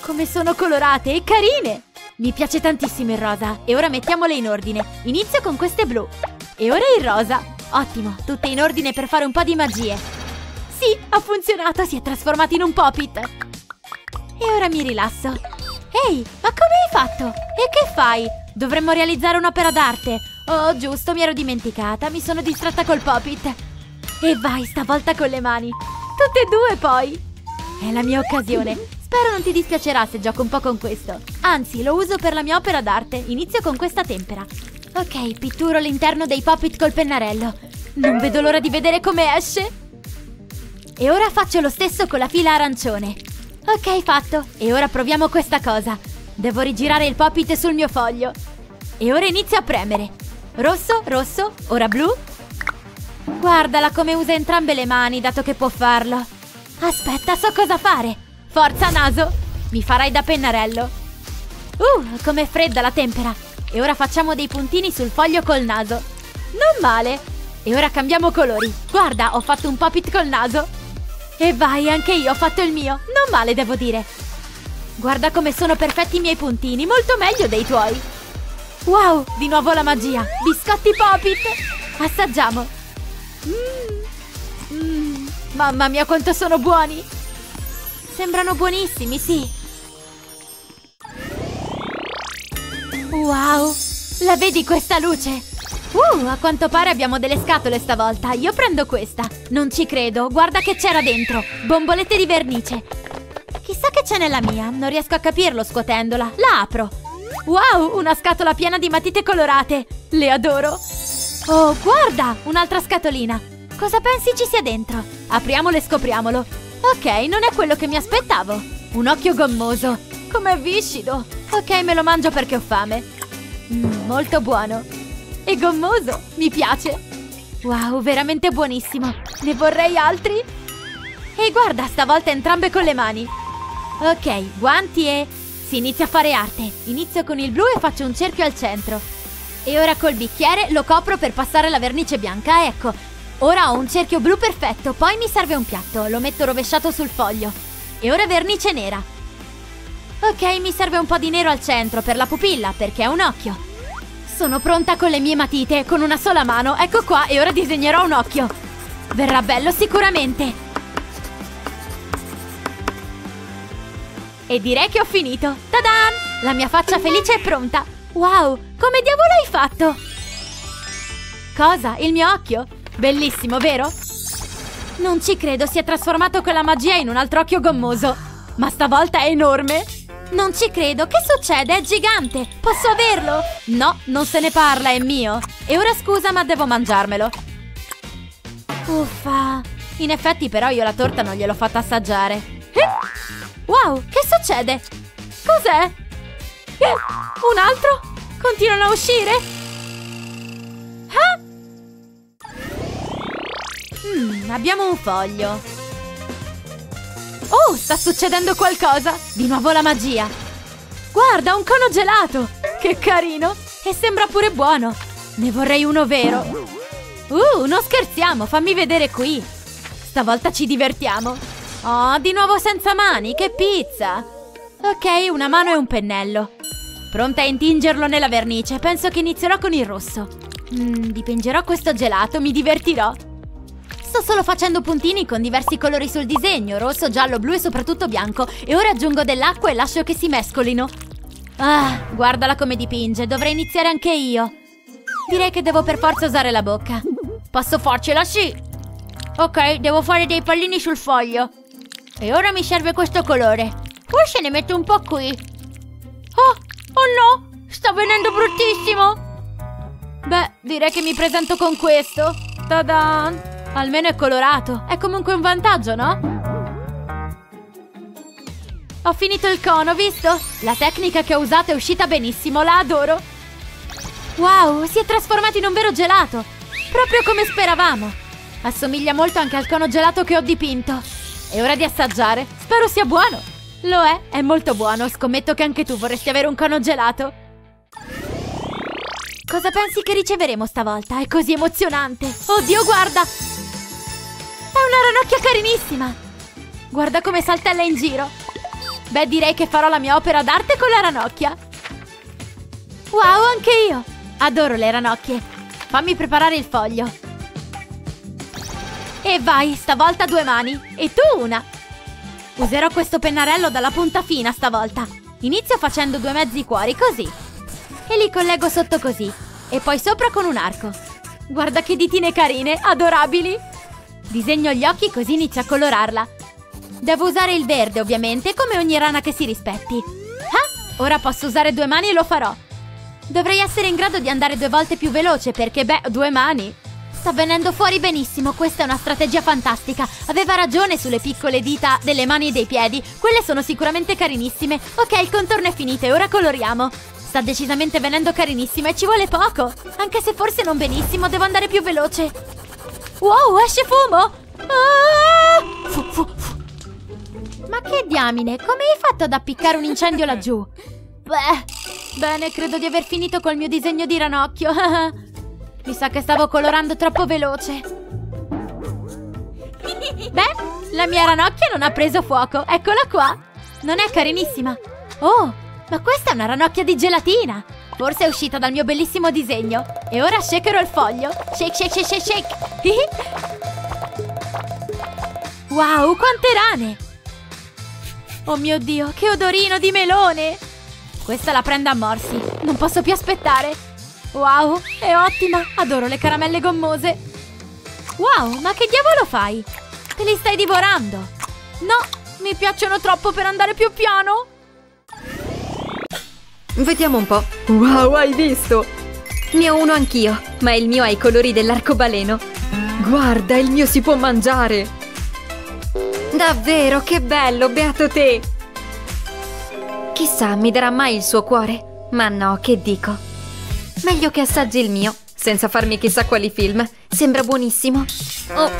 Come sono colorate e carine! Mi piace tantissimo il rosa e ora mettiamole in ordine. Inizio con queste blu. E ora il rosa. Ottimo, tutte in ordine per fare un po' di magie. Sì, ha funzionato, si è trasformato in un Poppit. E ora mi rilasso. Ehi, ma come hai fatto? E che fai? Dovremmo realizzare un'opera d'arte. Oh, giusto, mi ero dimenticata. Mi sono distratta col Poppit. E vai, stavolta con le mani. Tutte e due, poi. È la mia occasione. Spero non ti dispiacerà se gioco un po' con questo. Anzi, lo uso per la mia opera d'arte. Inizio con questa tempera. Ok, pitturo l'interno dei Poppit col pennarello. Non vedo l'ora di vedere come esce. E ora faccio lo stesso con la fila arancione. Ok, fatto. E ora proviamo questa cosa. Devo rigirare il Poppit sul mio foglio. E ora inizio a premere. Rosso, rosso, ora blu. Guardala come usa entrambe le mani, dato che può farlo. Aspetta, so cosa fare. Forza, naso. Mi farai da pennarello. Uh, com'è fredda la tempera. E ora facciamo dei puntini sul foglio col naso. Non male. E ora cambiamo colori. Guarda, ho fatto un Poppit col naso. E vai, anche io ho fatto il mio. Non male, devo dire. Guarda come sono perfetti i miei puntini, molto meglio dei tuoi. Wow, di nuovo la magia. Biscotti Poppit. Assaggiamo. Mmm. Mamma mia, quanto sono buoni. Sembrano buonissimi, sì. Wow, la vedi questa luce? Uh, a quanto pare abbiamo delle scatole stavolta. Io prendo questa. Non ci credo, guarda che c'era dentro. Bombolette di vernice. Chissà che c'è nella mia. Non riesco a capirlo scuotendola. La apro. Wow, una scatola piena di matite colorate. Le adoro. Oh, guarda, un'altra scatolina. Cosa pensi ci sia dentro? Apriamolo e scopriamolo. Ok, non è quello che mi aspettavo. Un occhio gommoso. Com'è viscido. Ok, me lo mangio perché ho fame. Mm, molto buono. E gommoso. Mi piace. Wow, veramente buonissimo. Ne vorrei altri? E guarda, stavolta entrambe con le mani. Ok, guanti e... Si inizia a fare arte. Inizio con il blu e faccio un cerchio al centro. E ora col bicchiere lo copro per passare la vernice bianca, ecco. Ora ho un cerchio blu perfetto, poi mi serve un piatto, lo metto rovesciato sul foglio. E ora vernice nera. Ok, mi serve un po' di nero al centro per la pupilla, perché è un occhio. Sono pronta con le mie matite, con una sola mano, ecco qua, e ora disegnerò un occhio. Verrà bello sicuramente. E direi che ho finito. Tadan! La mia faccia felice è pronta. Wow, come diavolo hai fatto? Cosa? Il mio occhio? Bellissimo, vero? Non ci credo, si è trasformato con la magia in un altro occhio gommoso. Ma stavolta è enorme. Non ci credo, che succede? È gigante! Posso averlo? No, non se ne parla, è mio. E ora scusa, ma devo mangiarmelo. Uffa. In effetti però io la torta non gliel'ho fatta assaggiare. Eh? Wow, che succede? Cos'è? Eh, un altro? Continuano a uscire? Mm, abbiamo un foglio. Oh, sta succedendo qualcosa! Di nuovo la magia! Guarda, un cono gelato! Che carino! E sembra pure buono! Ne vorrei uno vero! Uh, non scherziamo, fammi vedere qui! Stavolta ci divertiamo! Oh, di nuovo senza mani, che pizza! Ok, una mano e un pennello. Pronta a intingerlo nella vernice, penso che inizierò con il rosso. Mm, dipingerò questo gelato, mi divertirò. Sto solo facendo puntini con diversi colori sul disegno, rosso, giallo, blu e soprattutto bianco. E ora aggiungo dell'acqua e lascio che si mescolino. Ah, guardala come dipinge, dovrei iniziare anche io. Direi che devo per forza usare la bocca. Posso farcela, sì! Ok, devo fare dei pallini sul foglio. E ora mi serve questo colore. Forse ne metto un po' qui. Oh, oh no! Sta venendo bruttissimo! Beh, direi che mi presento con questo. Ta-dan! Almeno è colorato. È comunque un vantaggio, no? Ho finito il cono, visto? La tecnica che ho usato è uscita benissimo, la adoro. Wow, si è trasformato in un vero gelato. Proprio come speravamo. Assomiglia molto anche al cono gelato che ho dipinto. È ora di assaggiare. Spero sia buono. Lo è, è molto buono. Scommetto che anche tu vorresti avere un cono gelato. Cosa pensi che riceveremo stavolta? È così emozionante. Oddio, guarda! Una ranocchia carinissima! Guarda come saltella in giro! Beh, direi che farò la mia opera d'arte con la ranocchia! Wow, anche io! Adoro le ranocchie! Fammi preparare il foglio! E vai, stavolta due mani! E tu una! Userò questo pennarello dalla punta fina stavolta! Inizio facendo due mezzi cuori, così! E li collego sotto così! E poi sopra con un arco! Guarda che ditine carine, adorabili! Disegno gli occhi così inizio a colorarla. Devo usare il verde, ovviamente, come ogni rana che si rispetti. Ah, ora posso usare due mani e lo farò. Dovrei essere in grado di andare due volte più veloce perché, beh, due mani. Sta venendo fuori benissimo, questa è una strategia fantastica. Aveva ragione sulle piccole dita delle mani e dei piedi, quelle sono sicuramente carinissime. Ok, il contorno è finito e ora coloriamo. Sta decisamente venendo carinissimo e ci vuole poco. Anche se forse non benissimo, devo andare più veloce. Wow, esce fumo! Ah! Fu, fu, fu. Ma che diamine, come hai fatto ad appiccare un incendio laggiù? Beh, bene, credo di aver finito col mio disegno di ranocchio. Mi sa che stavo colorando troppo veloce. Beh, la mia ranocchia non ha preso fuoco, eccola qua. Non è carinissima? Oh, ma questa è una ranocchia di gelatina. Forse è uscita dal mio bellissimo disegno. E ora shakerò il foglio. Shake, shake, shake, shake, shake. wow, quante rane! Oh mio Dio, che odorino di melone! Questa la prendo a morsi. Non posso più aspettare. Wow, è ottima. Adoro le caramelle gommose. Wow, ma che diavolo fai? Te li stai divorando? No, mi piacciono troppo per andare più piano. Vediamo un po'. Wow, hai visto? Ne ho uno anch'io, ma il mio ha i colori dell'arcobaleno. Guarda, il mio si può mangiare! Davvero, che bello, beato te! Chissà, mi darà mai il suo cuore? Ma no, che dico? Meglio che assaggi il mio, senza farmi chissà quali film. Sembra buonissimo. Oh,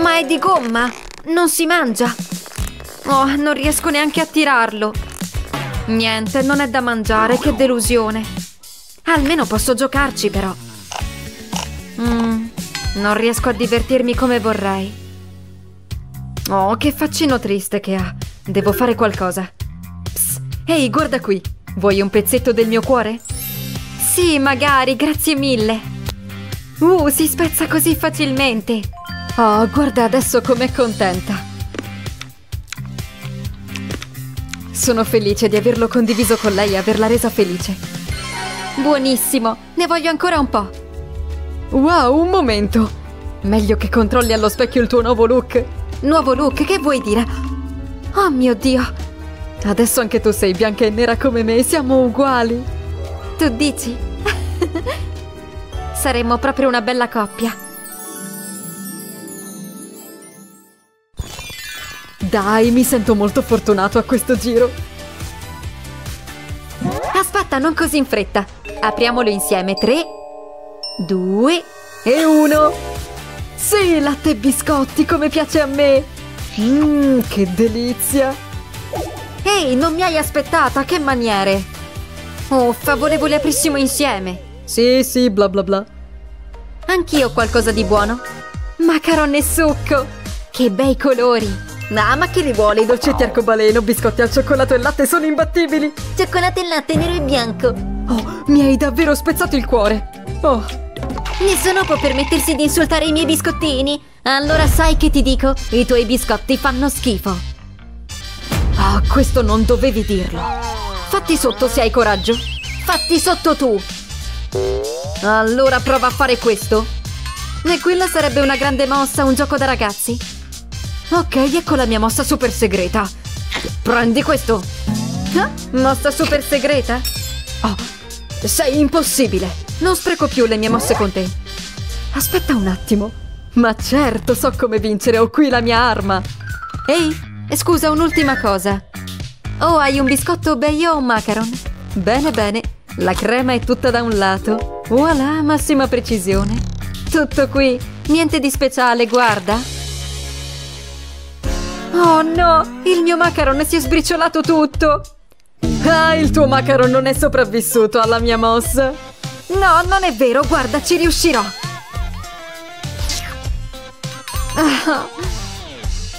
ma è di gomma! Non si mangia! Oh, non riesco neanche a tirarlo! Niente, non è da mangiare, che delusione. Almeno posso giocarci, però. Mm, non riesco a divertirmi come vorrei. Oh, che faccino triste che ha. Devo fare qualcosa. Psst, ehi, guarda qui. Vuoi un pezzetto del mio cuore? Sì, magari, grazie mille. Uh, si spezza così facilmente. Oh, guarda adesso com'è contenta. Sono felice di averlo condiviso con lei e averla resa felice. Buonissimo, ne voglio ancora un po'. Wow, un momento. Meglio che controlli allo specchio il tuo nuovo look. Nuovo look, che vuoi dire? Oh mio Dio. Adesso anche tu sei bianca e nera come me, siamo uguali. Tu dici? Saremmo proprio una bella coppia. Dai, mi sento molto fortunato a questo giro. Aspetta, non così in fretta. Apriamolo insieme. Tre, due e uno. Sì, latte e biscotti, come piace a me. Mmm, che delizia. Ehi, non mi hai aspettata, che maniere. Uffa, volevo li aprissimo insieme. Sì, sì, bla bla bla. Anch'io ho qualcosa di buono. Macaron e succo. Che bei colori. Ah, ma chi li vuole i dolcetti arcobaleno, biscotti al cioccolato e latte sono imbattibili! Cioccolato e latte nero e bianco! Oh, mi hai davvero spezzato il cuore! Oh! Nessuno può permettersi di insultare i miei biscottini! Allora sai che ti dico? I tuoi biscotti fanno schifo! Ah, questo non dovevi dirlo! Fatti sotto se hai coraggio! Fatti sotto tu! Allora prova a fare questo! E quella sarebbe una grande mossa, un gioco da ragazzi! Ok, ecco la mia mossa super segreta. Prendi questo. Ah, mossa super segreta? Oh, sei impossibile. Non spreco più le mie mosse con te. Aspetta un attimo. Ma certo, so come vincere. Ho qui la mia arma. Ehi, scusa, un'ultima cosa. Oh, hai un biscotto Bay o un macaron? Bene, bene. La crema è tutta da un lato. Voilà, massima precisione. Tutto qui. Niente di speciale, guarda. Oh no, il mio macaron si è sbriciolato tutto. Ah, il tuo macaron non è sopravvissuto alla mia mossa. No, non è vero, guarda, ci riuscirò. Ah,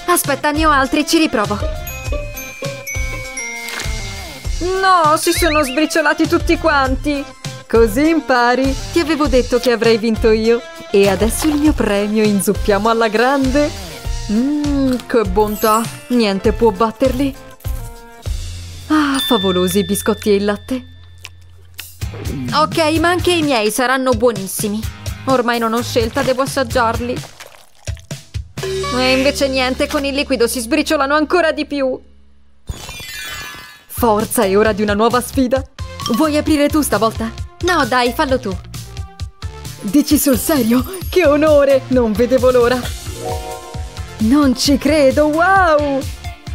Aspetta, ne ho altri, ci riprovo. No, si sono sbriciolati tutti quanti. Così impari. Ti avevo detto che avrei vinto io. E adesso il mio premio inzuppiamo alla grande. Mmm, che bontà. Niente può batterli. Ah, favolosi i biscotti e il latte. Ok, ma anche i miei saranno buonissimi. Ormai non ho scelta, devo assaggiarli. E invece niente, con il liquido si sbriciolano ancora di più. Forza, è ora di una nuova sfida. Vuoi aprire tu stavolta? No, dai, fallo tu. Dici sul serio? Che onore! Non vedevo l'ora. Non ci credo, wow!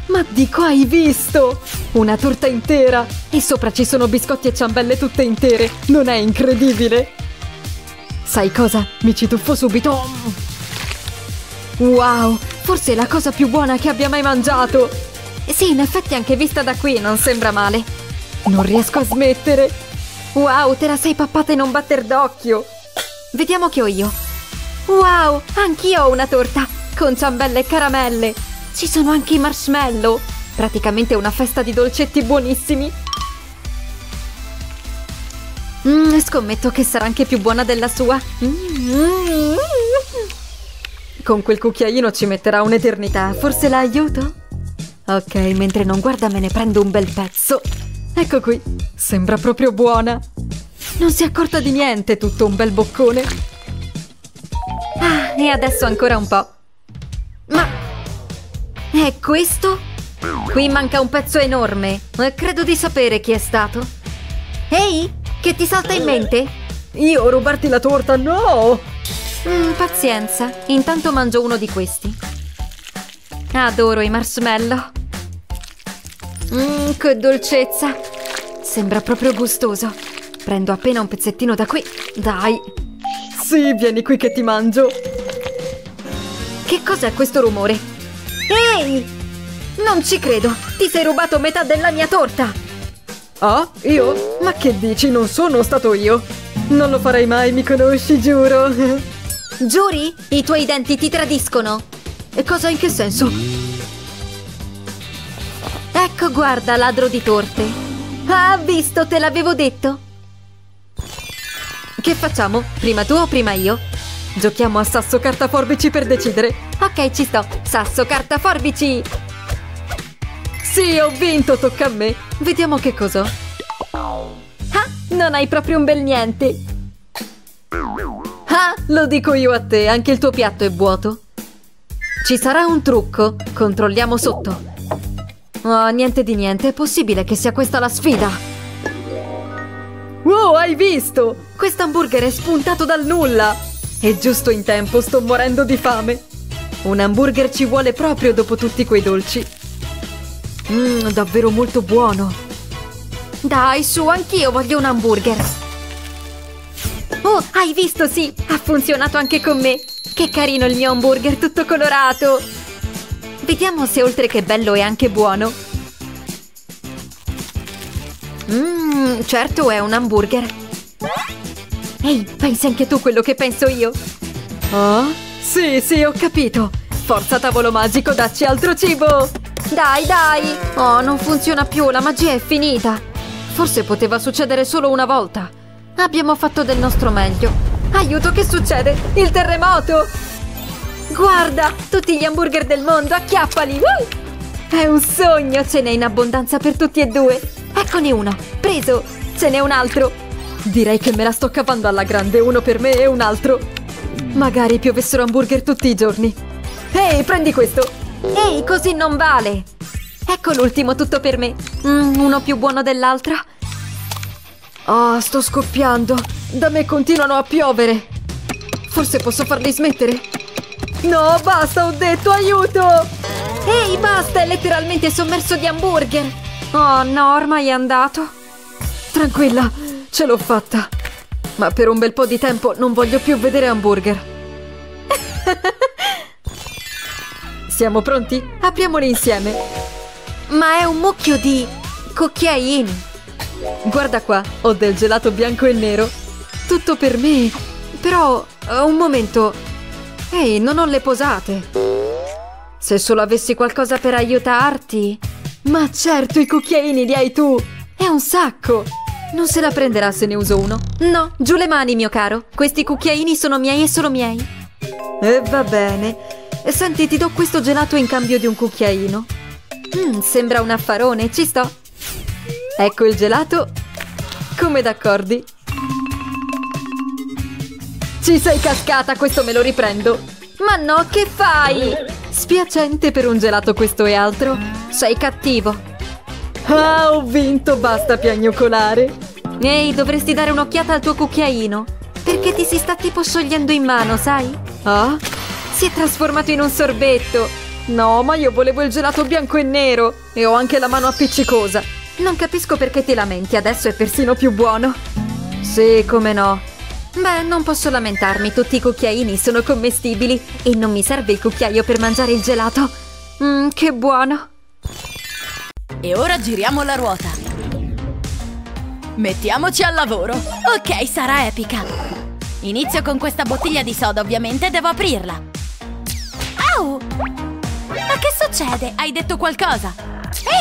Ma dico, hai visto? Una torta intera! E sopra ci sono biscotti e ciambelle tutte intere! Non è incredibile? Sai cosa? Mi ci tuffo subito! Wow! Forse è la cosa più buona che abbia mai mangiato! Sì, in effetti anche vista da qui non sembra male. Non riesco a smettere! Wow, te la sei pappata in un batter d'occhio! Vediamo che ho io. Wow, anch'io ho una torta! Con ciambelle e caramelle! Ci sono anche i marshmallow! Praticamente una festa di dolcetti buonissimi! Mm, scommetto che sarà anche più buona della sua. Mm. Con quel cucchiaino ci metterà un'eternità. Forse la aiuto? Ok, mentre non guarda me ne prendo un bel pezzo. Ecco qui. Sembra proprio buona. Non si è accorta di niente, tutto un bel boccone. Ah, e adesso ancora un po'. Ma... È questo? Qui manca un pezzo enorme. Eh, Credo di sapere chi è stato. Ehi, che ti salta in mente? Io rubarti la torta, no! Mm, pazienza, intanto mangio uno di questi. Adoro i marshmallow. Mmm, che dolcezza! Sembra proprio gustoso. Prendo appena un pezzettino da qui. Dai! Sì, vieni qui che ti mangio. Che cos'è questo rumore? Ehi! Non ci credo! Ti sei rubato metà della mia torta! Ah, io? Ma che dici? Non sono stato io! Non lo farei mai, mi conosci, giuro! Giuri? I tuoi denti ti tradiscono? E cosa in che senso? Ecco, guarda, ladro di torte. Ah, visto, te l'avevo detto. Che facciamo? Prima tu o prima io? Giochiamo a sasso carta forbici per decidere. Ok, ci sto. Sasso carta forbici. Sì, ho vinto, tocca a me. Vediamo che cos'ho. Ah, non hai proprio un bel niente. Ah, lo dico io a te, anche il tuo piatto è vuoto. Ci sarà un trucco. Controlliamo sotto. Oh, niente di niente, è possibile che sia questa la sfida. Wow, hai visto? Questo hamburger è spuntato dal nulla. E giusto in tempo, sto morendo di fame. Un hamburger ci vuole proprio dopo tutti quei dolci. Mmm, davvero molto buono. Dai, su, anch'io voglio un hamburger. Oh, hai visto, sì, ha funzionato anche con me. Che carino il mio hamburger tutto colorato. Vediamo se oltre che bello è anche buono. Mmm, certo è un hamburger. Ehi, pensi anche tu quello che penso io? Oh? Sì, sì, ho capito. Forza tavolo magico, dacci altro cibo. Dai, dai. Oh, non funziona più, la magia è finita. Forse poteva succedere solo una volta. Abbiamo fatto del nostro meglio. Aiuto, che succede? Il terremoto! Guarda, tutti gli hamburger del mondo, acchiappali! Uh! È un sogno, ce n'è in abbondanza per tutti e due. Eccone uno, preso, ce n'è un altro. Direi che me la sto cavando alla grande, uno per me e un altro. Magari piovessero hamburger tutti i giorni. Ehi, prendi questo! Ehi, così non vale! Ecco l'ultimo tutto per me. Mm, uno più buono dell'altro. Oh, sto scoppiando. Da me continuano a piovere. Forse posso farli smettere? No, basta, ho detto, aiuto! Ehi, basta, è letteralmente sommerso di hamburger! Oh no, ormai è andato. Tranquilla, ce l'ho fatta. Ma per un bel po' di tempo non voglio più vedere hamburger. Siamo pronti? Apriamoli insieme. Ma è un mucchio di cucchiaini. Guarda qua, ho del gelato bianco e nero. Tutto per me. Però, eh, un momento. Ehi, non ho le posate. Se solo avessi qualcosa per aiutarti. Ma certo, i cucchiaini li hai tu! È un sacco! Non se la prenderà se ne uso uno. No, giù le mani, mio caro. Questi cucchiaini sono miei e solo miei. E va bene. Senti, ti do questo gelato in cambio di un cucchiaino. Mm, sembra un affarone, ci sto. Ecco il gelato. Come d'accordi? Ci sei cascata, questo me lo riprendo. Ma no, che fai? Spiacente per un gelato questo e altro. Sei cattivo. Ah, ho vinto, basta piagnucolare. Ehi, dovresti dare un'occhiata al tuo cucchiaino. Perché ti si sta tipo sciogliendo in mano, sai? Ah? Si è trasformato in un sorbetto. No, ma io volevo il gelato bianco e nero. E ho anche la mano appiccicosa. Non capisco perché ti lamenti, adesso è persino più buono. Sì, come no. Beh, non posso lamentarmi, tutti i cucchiaini sono commestibili e non mi serve il cucchiaio per mangiare il gelato. Mmm, che buono! E ora giriamo la ruota. Mettiamoci al lavoro. Ok, sarà epica. Inizio con questa bottiglia di soda, ovviamente devo aprirla. Au! Ma che succede? Hai detto qualcosa?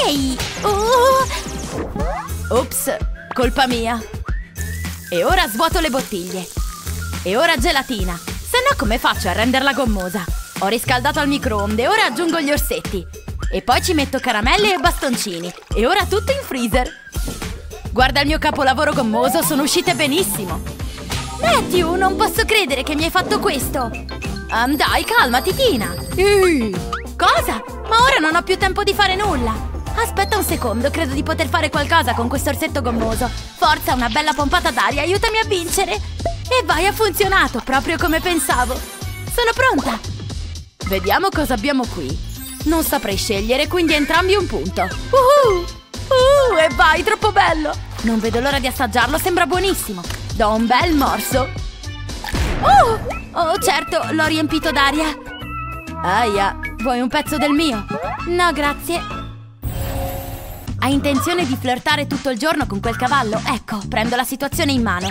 Ehi! Oh! Ops, colpa mia. E ora svuoto le bottiglie. E ora gelatina. Se no come faccio a renderla gommosa? Ho riscaldato al microonde, ora aggiungo gli orsetti. E poi ci metto caramelle e bastoncini. E ora tutto in freezer. Guarda il mio capolavoro gommoso, sono uscite benissimo. Matthew, non posso credere che mi hai fatto questo. Um, dai, calmati, Tina. Ehi, Cosa? Ma ora non ho più tempo di fare nulla. Aspetta un secondo, credo di poter fare qualcosa con questo orsetto gommoso. Forza, una bella pompata d'aria, aiutami a vincere. E vai, ha funzionato, proprio come pensavo. Sono pronta. Vediamo cosa abbiamo qui. Non saprei scegliere, quindi entrambi un punto. Uh, uh, e vai, troppo bello! Non vedo l'ora di assaggiarlo, sembra buonissimo. Do un bel morso. Oh, oh certo, l'ho riempito d'aria. Aia, vuoi un pezzo del mio? No, grazie. Hai intenzione di flirtare tutto il giorno con quel cavallo? Ecco, prendo la situazione in mano.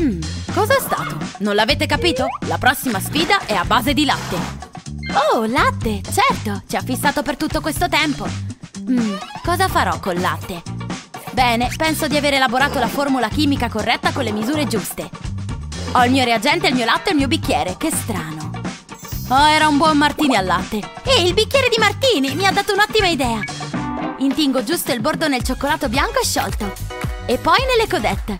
Hmm, cosa è stato? Non l'avete capito? La prossima sfida è a base di latte. Oh, latte! Certo, ci ha fissato per tutto questo tempo. Mm, cosa farò col latte? Bene, penso di aver elaborato la formula chimica corretta con le misure giuste. Ho il mio reagente, il mio latte e il mio bicchiere. Che strano. Oh, era un buon martini al latte. E il bicchiere di martini mi ha dato un'ottima idea. Intingo giusto il bordo nel cioccolato bianco sciolto. E poi nelle codette.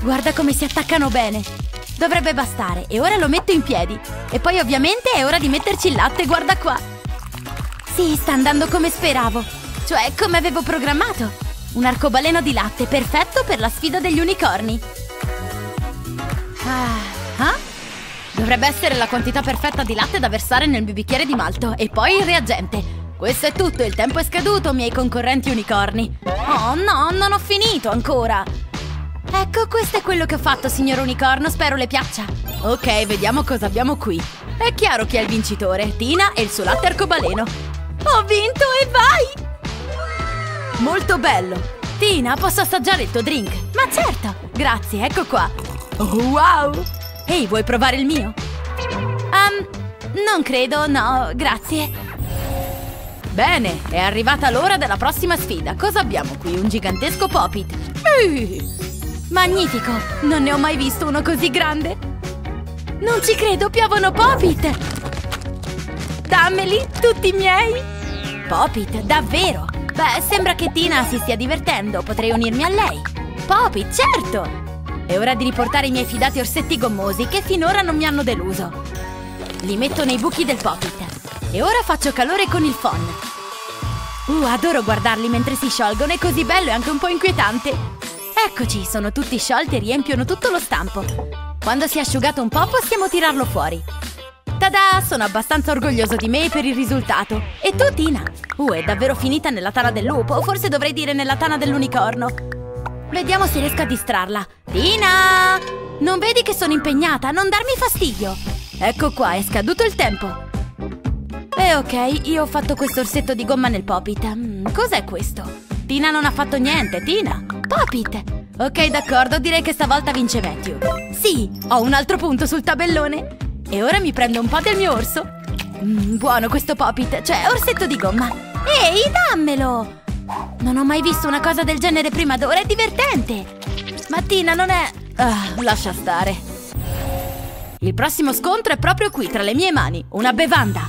Guarda come si attaccano bene. Dovrebbe bastare. E ora lo metto in piedi. E poi ovviamente è ora di metterci il latte, guarda qua. Sì, sta andando come speravo. Cioè, come avevo programmato. Un arcobaleno di latte perfetto per la sfida degli unicorni. Ah, ah? Dovrebbe essere la quantità perfetta di latte da versare nel mio bicchiere di malto. E poi il reagente. Questo è tutto, il tempo è scaduto, miei concorrenti unicorni. Oh no, non ho finito ancora. Ecco, questo è quello che ho fatto, signor unicorno, spero le piaccia. Ok, vediamo cosa abbiamo qui. È chiaro chi è il vincitore, Tina e il suo latte arcobaleno. Ho vinto e vai! Molto bello. Tina, posso assaggiare il tuo drink? Ma certo, grazie, ecco qua. Oh, wow! Ehi, vuoi provare il mio? Um, non credo, no, grazie. Bene, è arrivata l'ora della prossima sfida. Cosa abbiamo qui? Un gigantesco Popit. Magnifico! Non ne ho mai visto uno così grande! Non ci credo, piovono Popit! Dammeli, tutti miei! Popit, davvero! Beh, sembra che Tina si stia divertendo, potrei unirmi a lei! Popit, certo! È ora di riportare i miei fidati orsetti gommosi che finora non mi hanno deluso. Li metto nei buchi del Popit. E ora faccio calore con il phon. Uh, adoro guardarli mentre si sciolgono, è così bello e anche un po' inquietante. Eccoci, sono tutti sciolti e riempiono tutto lo stampo. Quando si è asciugato un po' possiamo tirarlo fuori. Tada! Sono abbastanza orgoglioso di me per il risultato. E tu, Tina? Uh, è davvero finita nella tana del lupo, forse dovrei dire nella tana dell'unicorno. Vediamo se riesco a distrarla. Tina! Non vedi che sono impegnata? Non darmi fastidio! Ecco qua, è scaduto il tempo. E ok, io ho fatto questo orsetto di gomma nel popit. Mm, cos'è questo? Tina non ha fatto niente, Tina! Popit! Ok, d'accordo, direi che stavolta vince Matthew. Sì, ho un altro punto sul tabellone. E ora mi prendo un po' del mio orso. Mm, buono questo Popit, cioè orsetto di gomma. Ehi, dammelo! Non ho mai visto una cosa del genere prima d'ora, è divertente! Mattina non è... Ah, lascia stare. Il prossimo scontro è proprio qui, tra le mie mani. Una bevanda.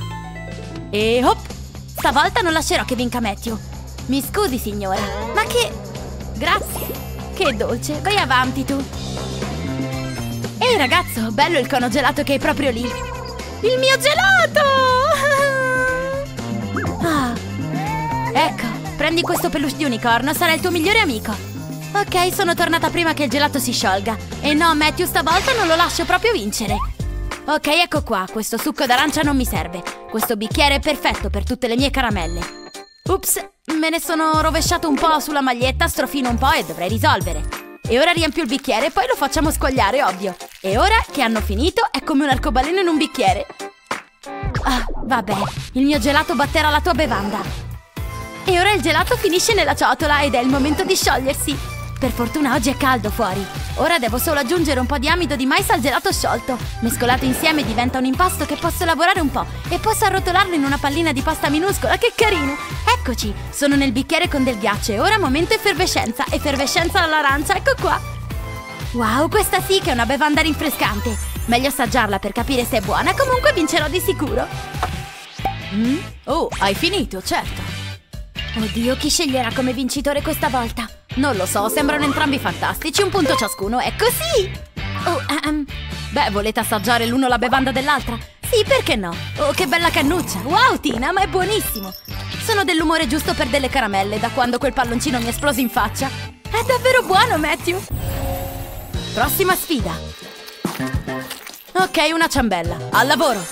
E hop! Stavolta non lascerò che vinca Matthew. Mi scusi, signora, ma che... Grazie. Che dolce. Vai avanti, tu. Ehi, ragazzo, bello il cono gelato che hai proprio lì. Il mio gelato! Ah. Ecco, prendi questo peluche di unicorno, sarà il tuo migliore amico. Ok, sono tornata prima che il gelato si sciolga. E no, Matthew, stavolta non lo lascio proprio vincere. Ok, ecco qua, questo succo d'arancia non mi serve. Questo bicchiere è perfetto per tutte le mie caramelle. Ups, me ne sono rovesciato un po' sulla maglietta, strofino un po' e dovrei risolvere. E ora riempio il bicchiere e poi lo facciamo squagliare, ovvio. E ora che hanno finito, è come un arcobaleno in un bicchiere. Ah, vabbè, il mio gelato batterà la tua bevanda. E ora il gelato finisce nella ciotola ed è il momento di sciogliersi. Per fortuna oggi è caldo fuori. Ora devo solo aggiungere un po' di amido di mais al gelato sciolto. Mescolato insieme diventa un impasto che posso lavorare un po' e posso arrotolarlo in una pallina di pasta minuscola. Che carino! Eccoci, sono nel bicchiere con del ghiaccio e ora momento effervescenza. Effervescenza all'arancia, ecco qua. Wow, questa sì che è una bevanda rinfrescante. Meglio assaggiarla per capire se è buona, comunque vincerò di sicuro. Mm? Oh, hai finito, certo. Oddio, chi sceglierà come vincitore questa volta? Non lo so, sembrano entrambi fantastici, un punto ciascuno, è così! Oh, ehm... Beh, volete assaggiare l'uno la bevanda dell'altra? Sì, perché no? Oh, che bella cannuccia! Wow, Tina, ma è buonissimo! Sono dell'umore giusto per delle caramelle da quando quel palloncino mi è esploso in faccia. È davvero buono, Matthew! Prossima sfida! Ok, una ciambella. Al lavoro!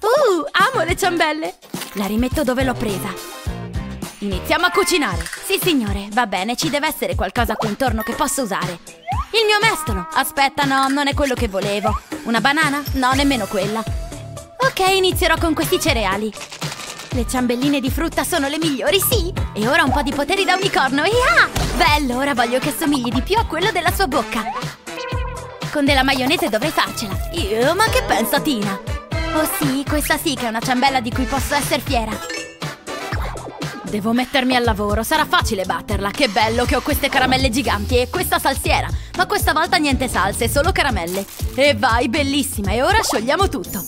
Uh, amo le ciambelle! La rimetto dove l'ho presa. Iniziamo a cucinare. Sì, signore, va bene, ci deve essere qualcosa qui intorno che posso usare. Il mio mestolo! Aspetta, no, non è quello che volevo. Una banana? No, nemmeno quella. Ok, inizierò con questi cereali. Le ciambelline di frutta sono le migliori, sì! E ora un po' di poteri da unicorno, yeah! Bello, ora voglio che assomigli di più a quello della sua bocca. Con della maionese dovrei farcela. Io, ma che pensa Tina? Oh sì, questa sì che è una ciambella di cui posso essere fiera. Devo mettermi al lavoro, sarà facile batterla. Che bello che ho queste caramelle giganti e questa salsiera. Ma questa volta niente salse, solo caramelle. E vai, bellissima. E ora sciogliamo tutto.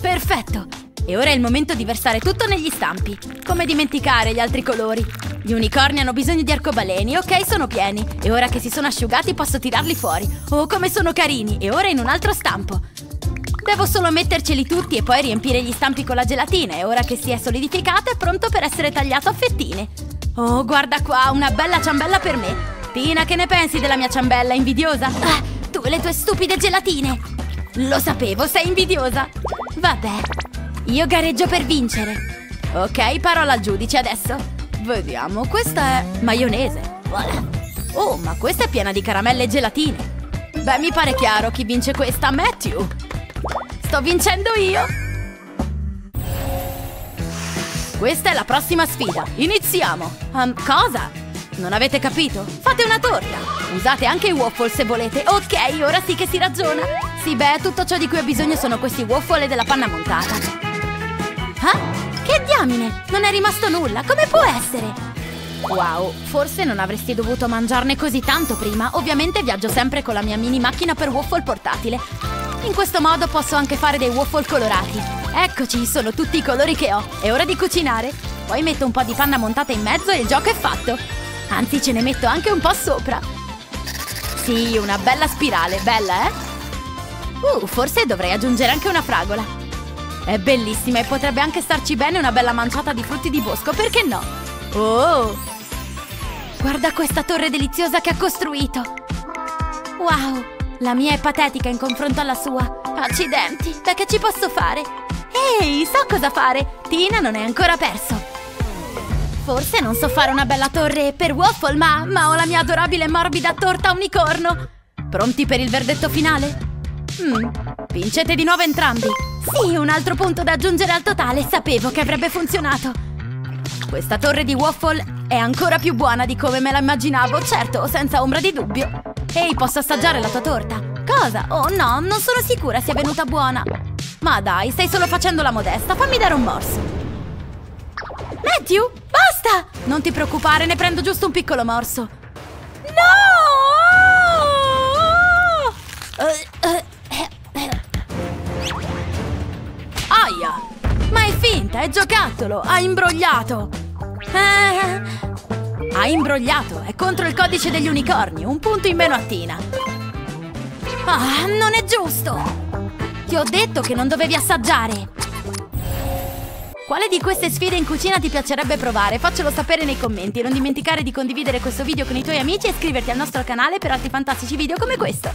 Perfetto. E ora è il momento di versare tutto negli stampi. Come dimenticare gli altri colori? Gli unicorni hanno bisogno di arcobaleni, ok, sono pieni. E ora che si sono asciugati posso tirarli fuori. Oh, come sono carini! E ora in un altro stampo. Devo solo metterceli tutti e poi riempire gli stampi con la gelatina e ora che si è solidificato è pronto per essere tagliato a fettine. Oh, guarda qua, una bella ciambella per me. Tina, che ne pensi della mia ciambella, invidiosa? Ah, tu e le tue stupide gelatine. Lo sapevo, sei invidiosa. Vabbè, io gareggio per vincere. Ok, parola al giudice adesso. Vediamo, questa è maionese. Voilà. Oh, ma questa è piena di caramelle e gelatine. Beh, mi pare chiaro chi vince questa, Matthew. Sto vincendo io! Questa è la prossima sfida. Iniziamo! Um, cosa? Non avete capito? Fate una torta! Usate anche i waffle se volete. Ok, ora sì che si ragiona. Sì, beh, tutto ciò di cui ho bisogno sono questi waffle e della panna montata. Ah? Che diamine! Non è rimasto nulla. Come può essere? Wow, forse non avresti dovuto mangiarne così tanto prima. Ovviamente viaggio sempre con la mia mini macchina per waffle portatile. In questo modo posso anche fare dei waffle colorati. Eccoci, sono tutti i colori che ho. È ora di cucinare. Poi metto un po' di panna montata in mezzo e il gioco è fatto. Anzi, ce ne metto anche un po' sopra. Sì, una bella spirale, bella, eh? Uh, forse dovrei aggiungere anche una fragola. È bellissima e potrebbe anche starci bene una bella manciata di frutti di bosco, perché no? Oh! Guarda questa torre deliziosa che ha costruito! Wow! La mia è patetica in confronto alla sua. Accidenti, da che ci posso fare? Ehi, so cosa fare! Tina non è ancora perso. Forse non so fare una bella torre per waffle, ma, ma ho la mia adorabile e morbida torta unicorno. Pronti per il verdetto finale? Mm, vincete di nuovo entrambi. Sì, un altro punto da aggiungere al totale. Sapevo che avrebbe funzionato. Questa torre di waffle è ancora più buona di come me la immaginavo, certo, senza ombra di dubbio. Ehi, posso assaggiare la tua torta? Cosa? Oh no, non sono sicura sia venuta buona. Ma dai, stai solo facendo la modesta, fammi dare un morso. Matthew, basta! Non ti preoccupare, ne prendo giusto un piccolo morso. No! Aia! Ma è finta, è giocattolo, ha imbrogliato. Eh, ha imbrogliato, è contro il codice degli unicorni, un punto in meno a Tina. Ah, non è giusto! Ti ho detto che non dovevi assaggiare! Quale di queste sfide in cucina ti piacerebbe provare? Faccelo sapere nei commenti e non dimenticare di condividere questo video con i tuoi amici e iscriverti al nostro canale per altri fantastici video come questo!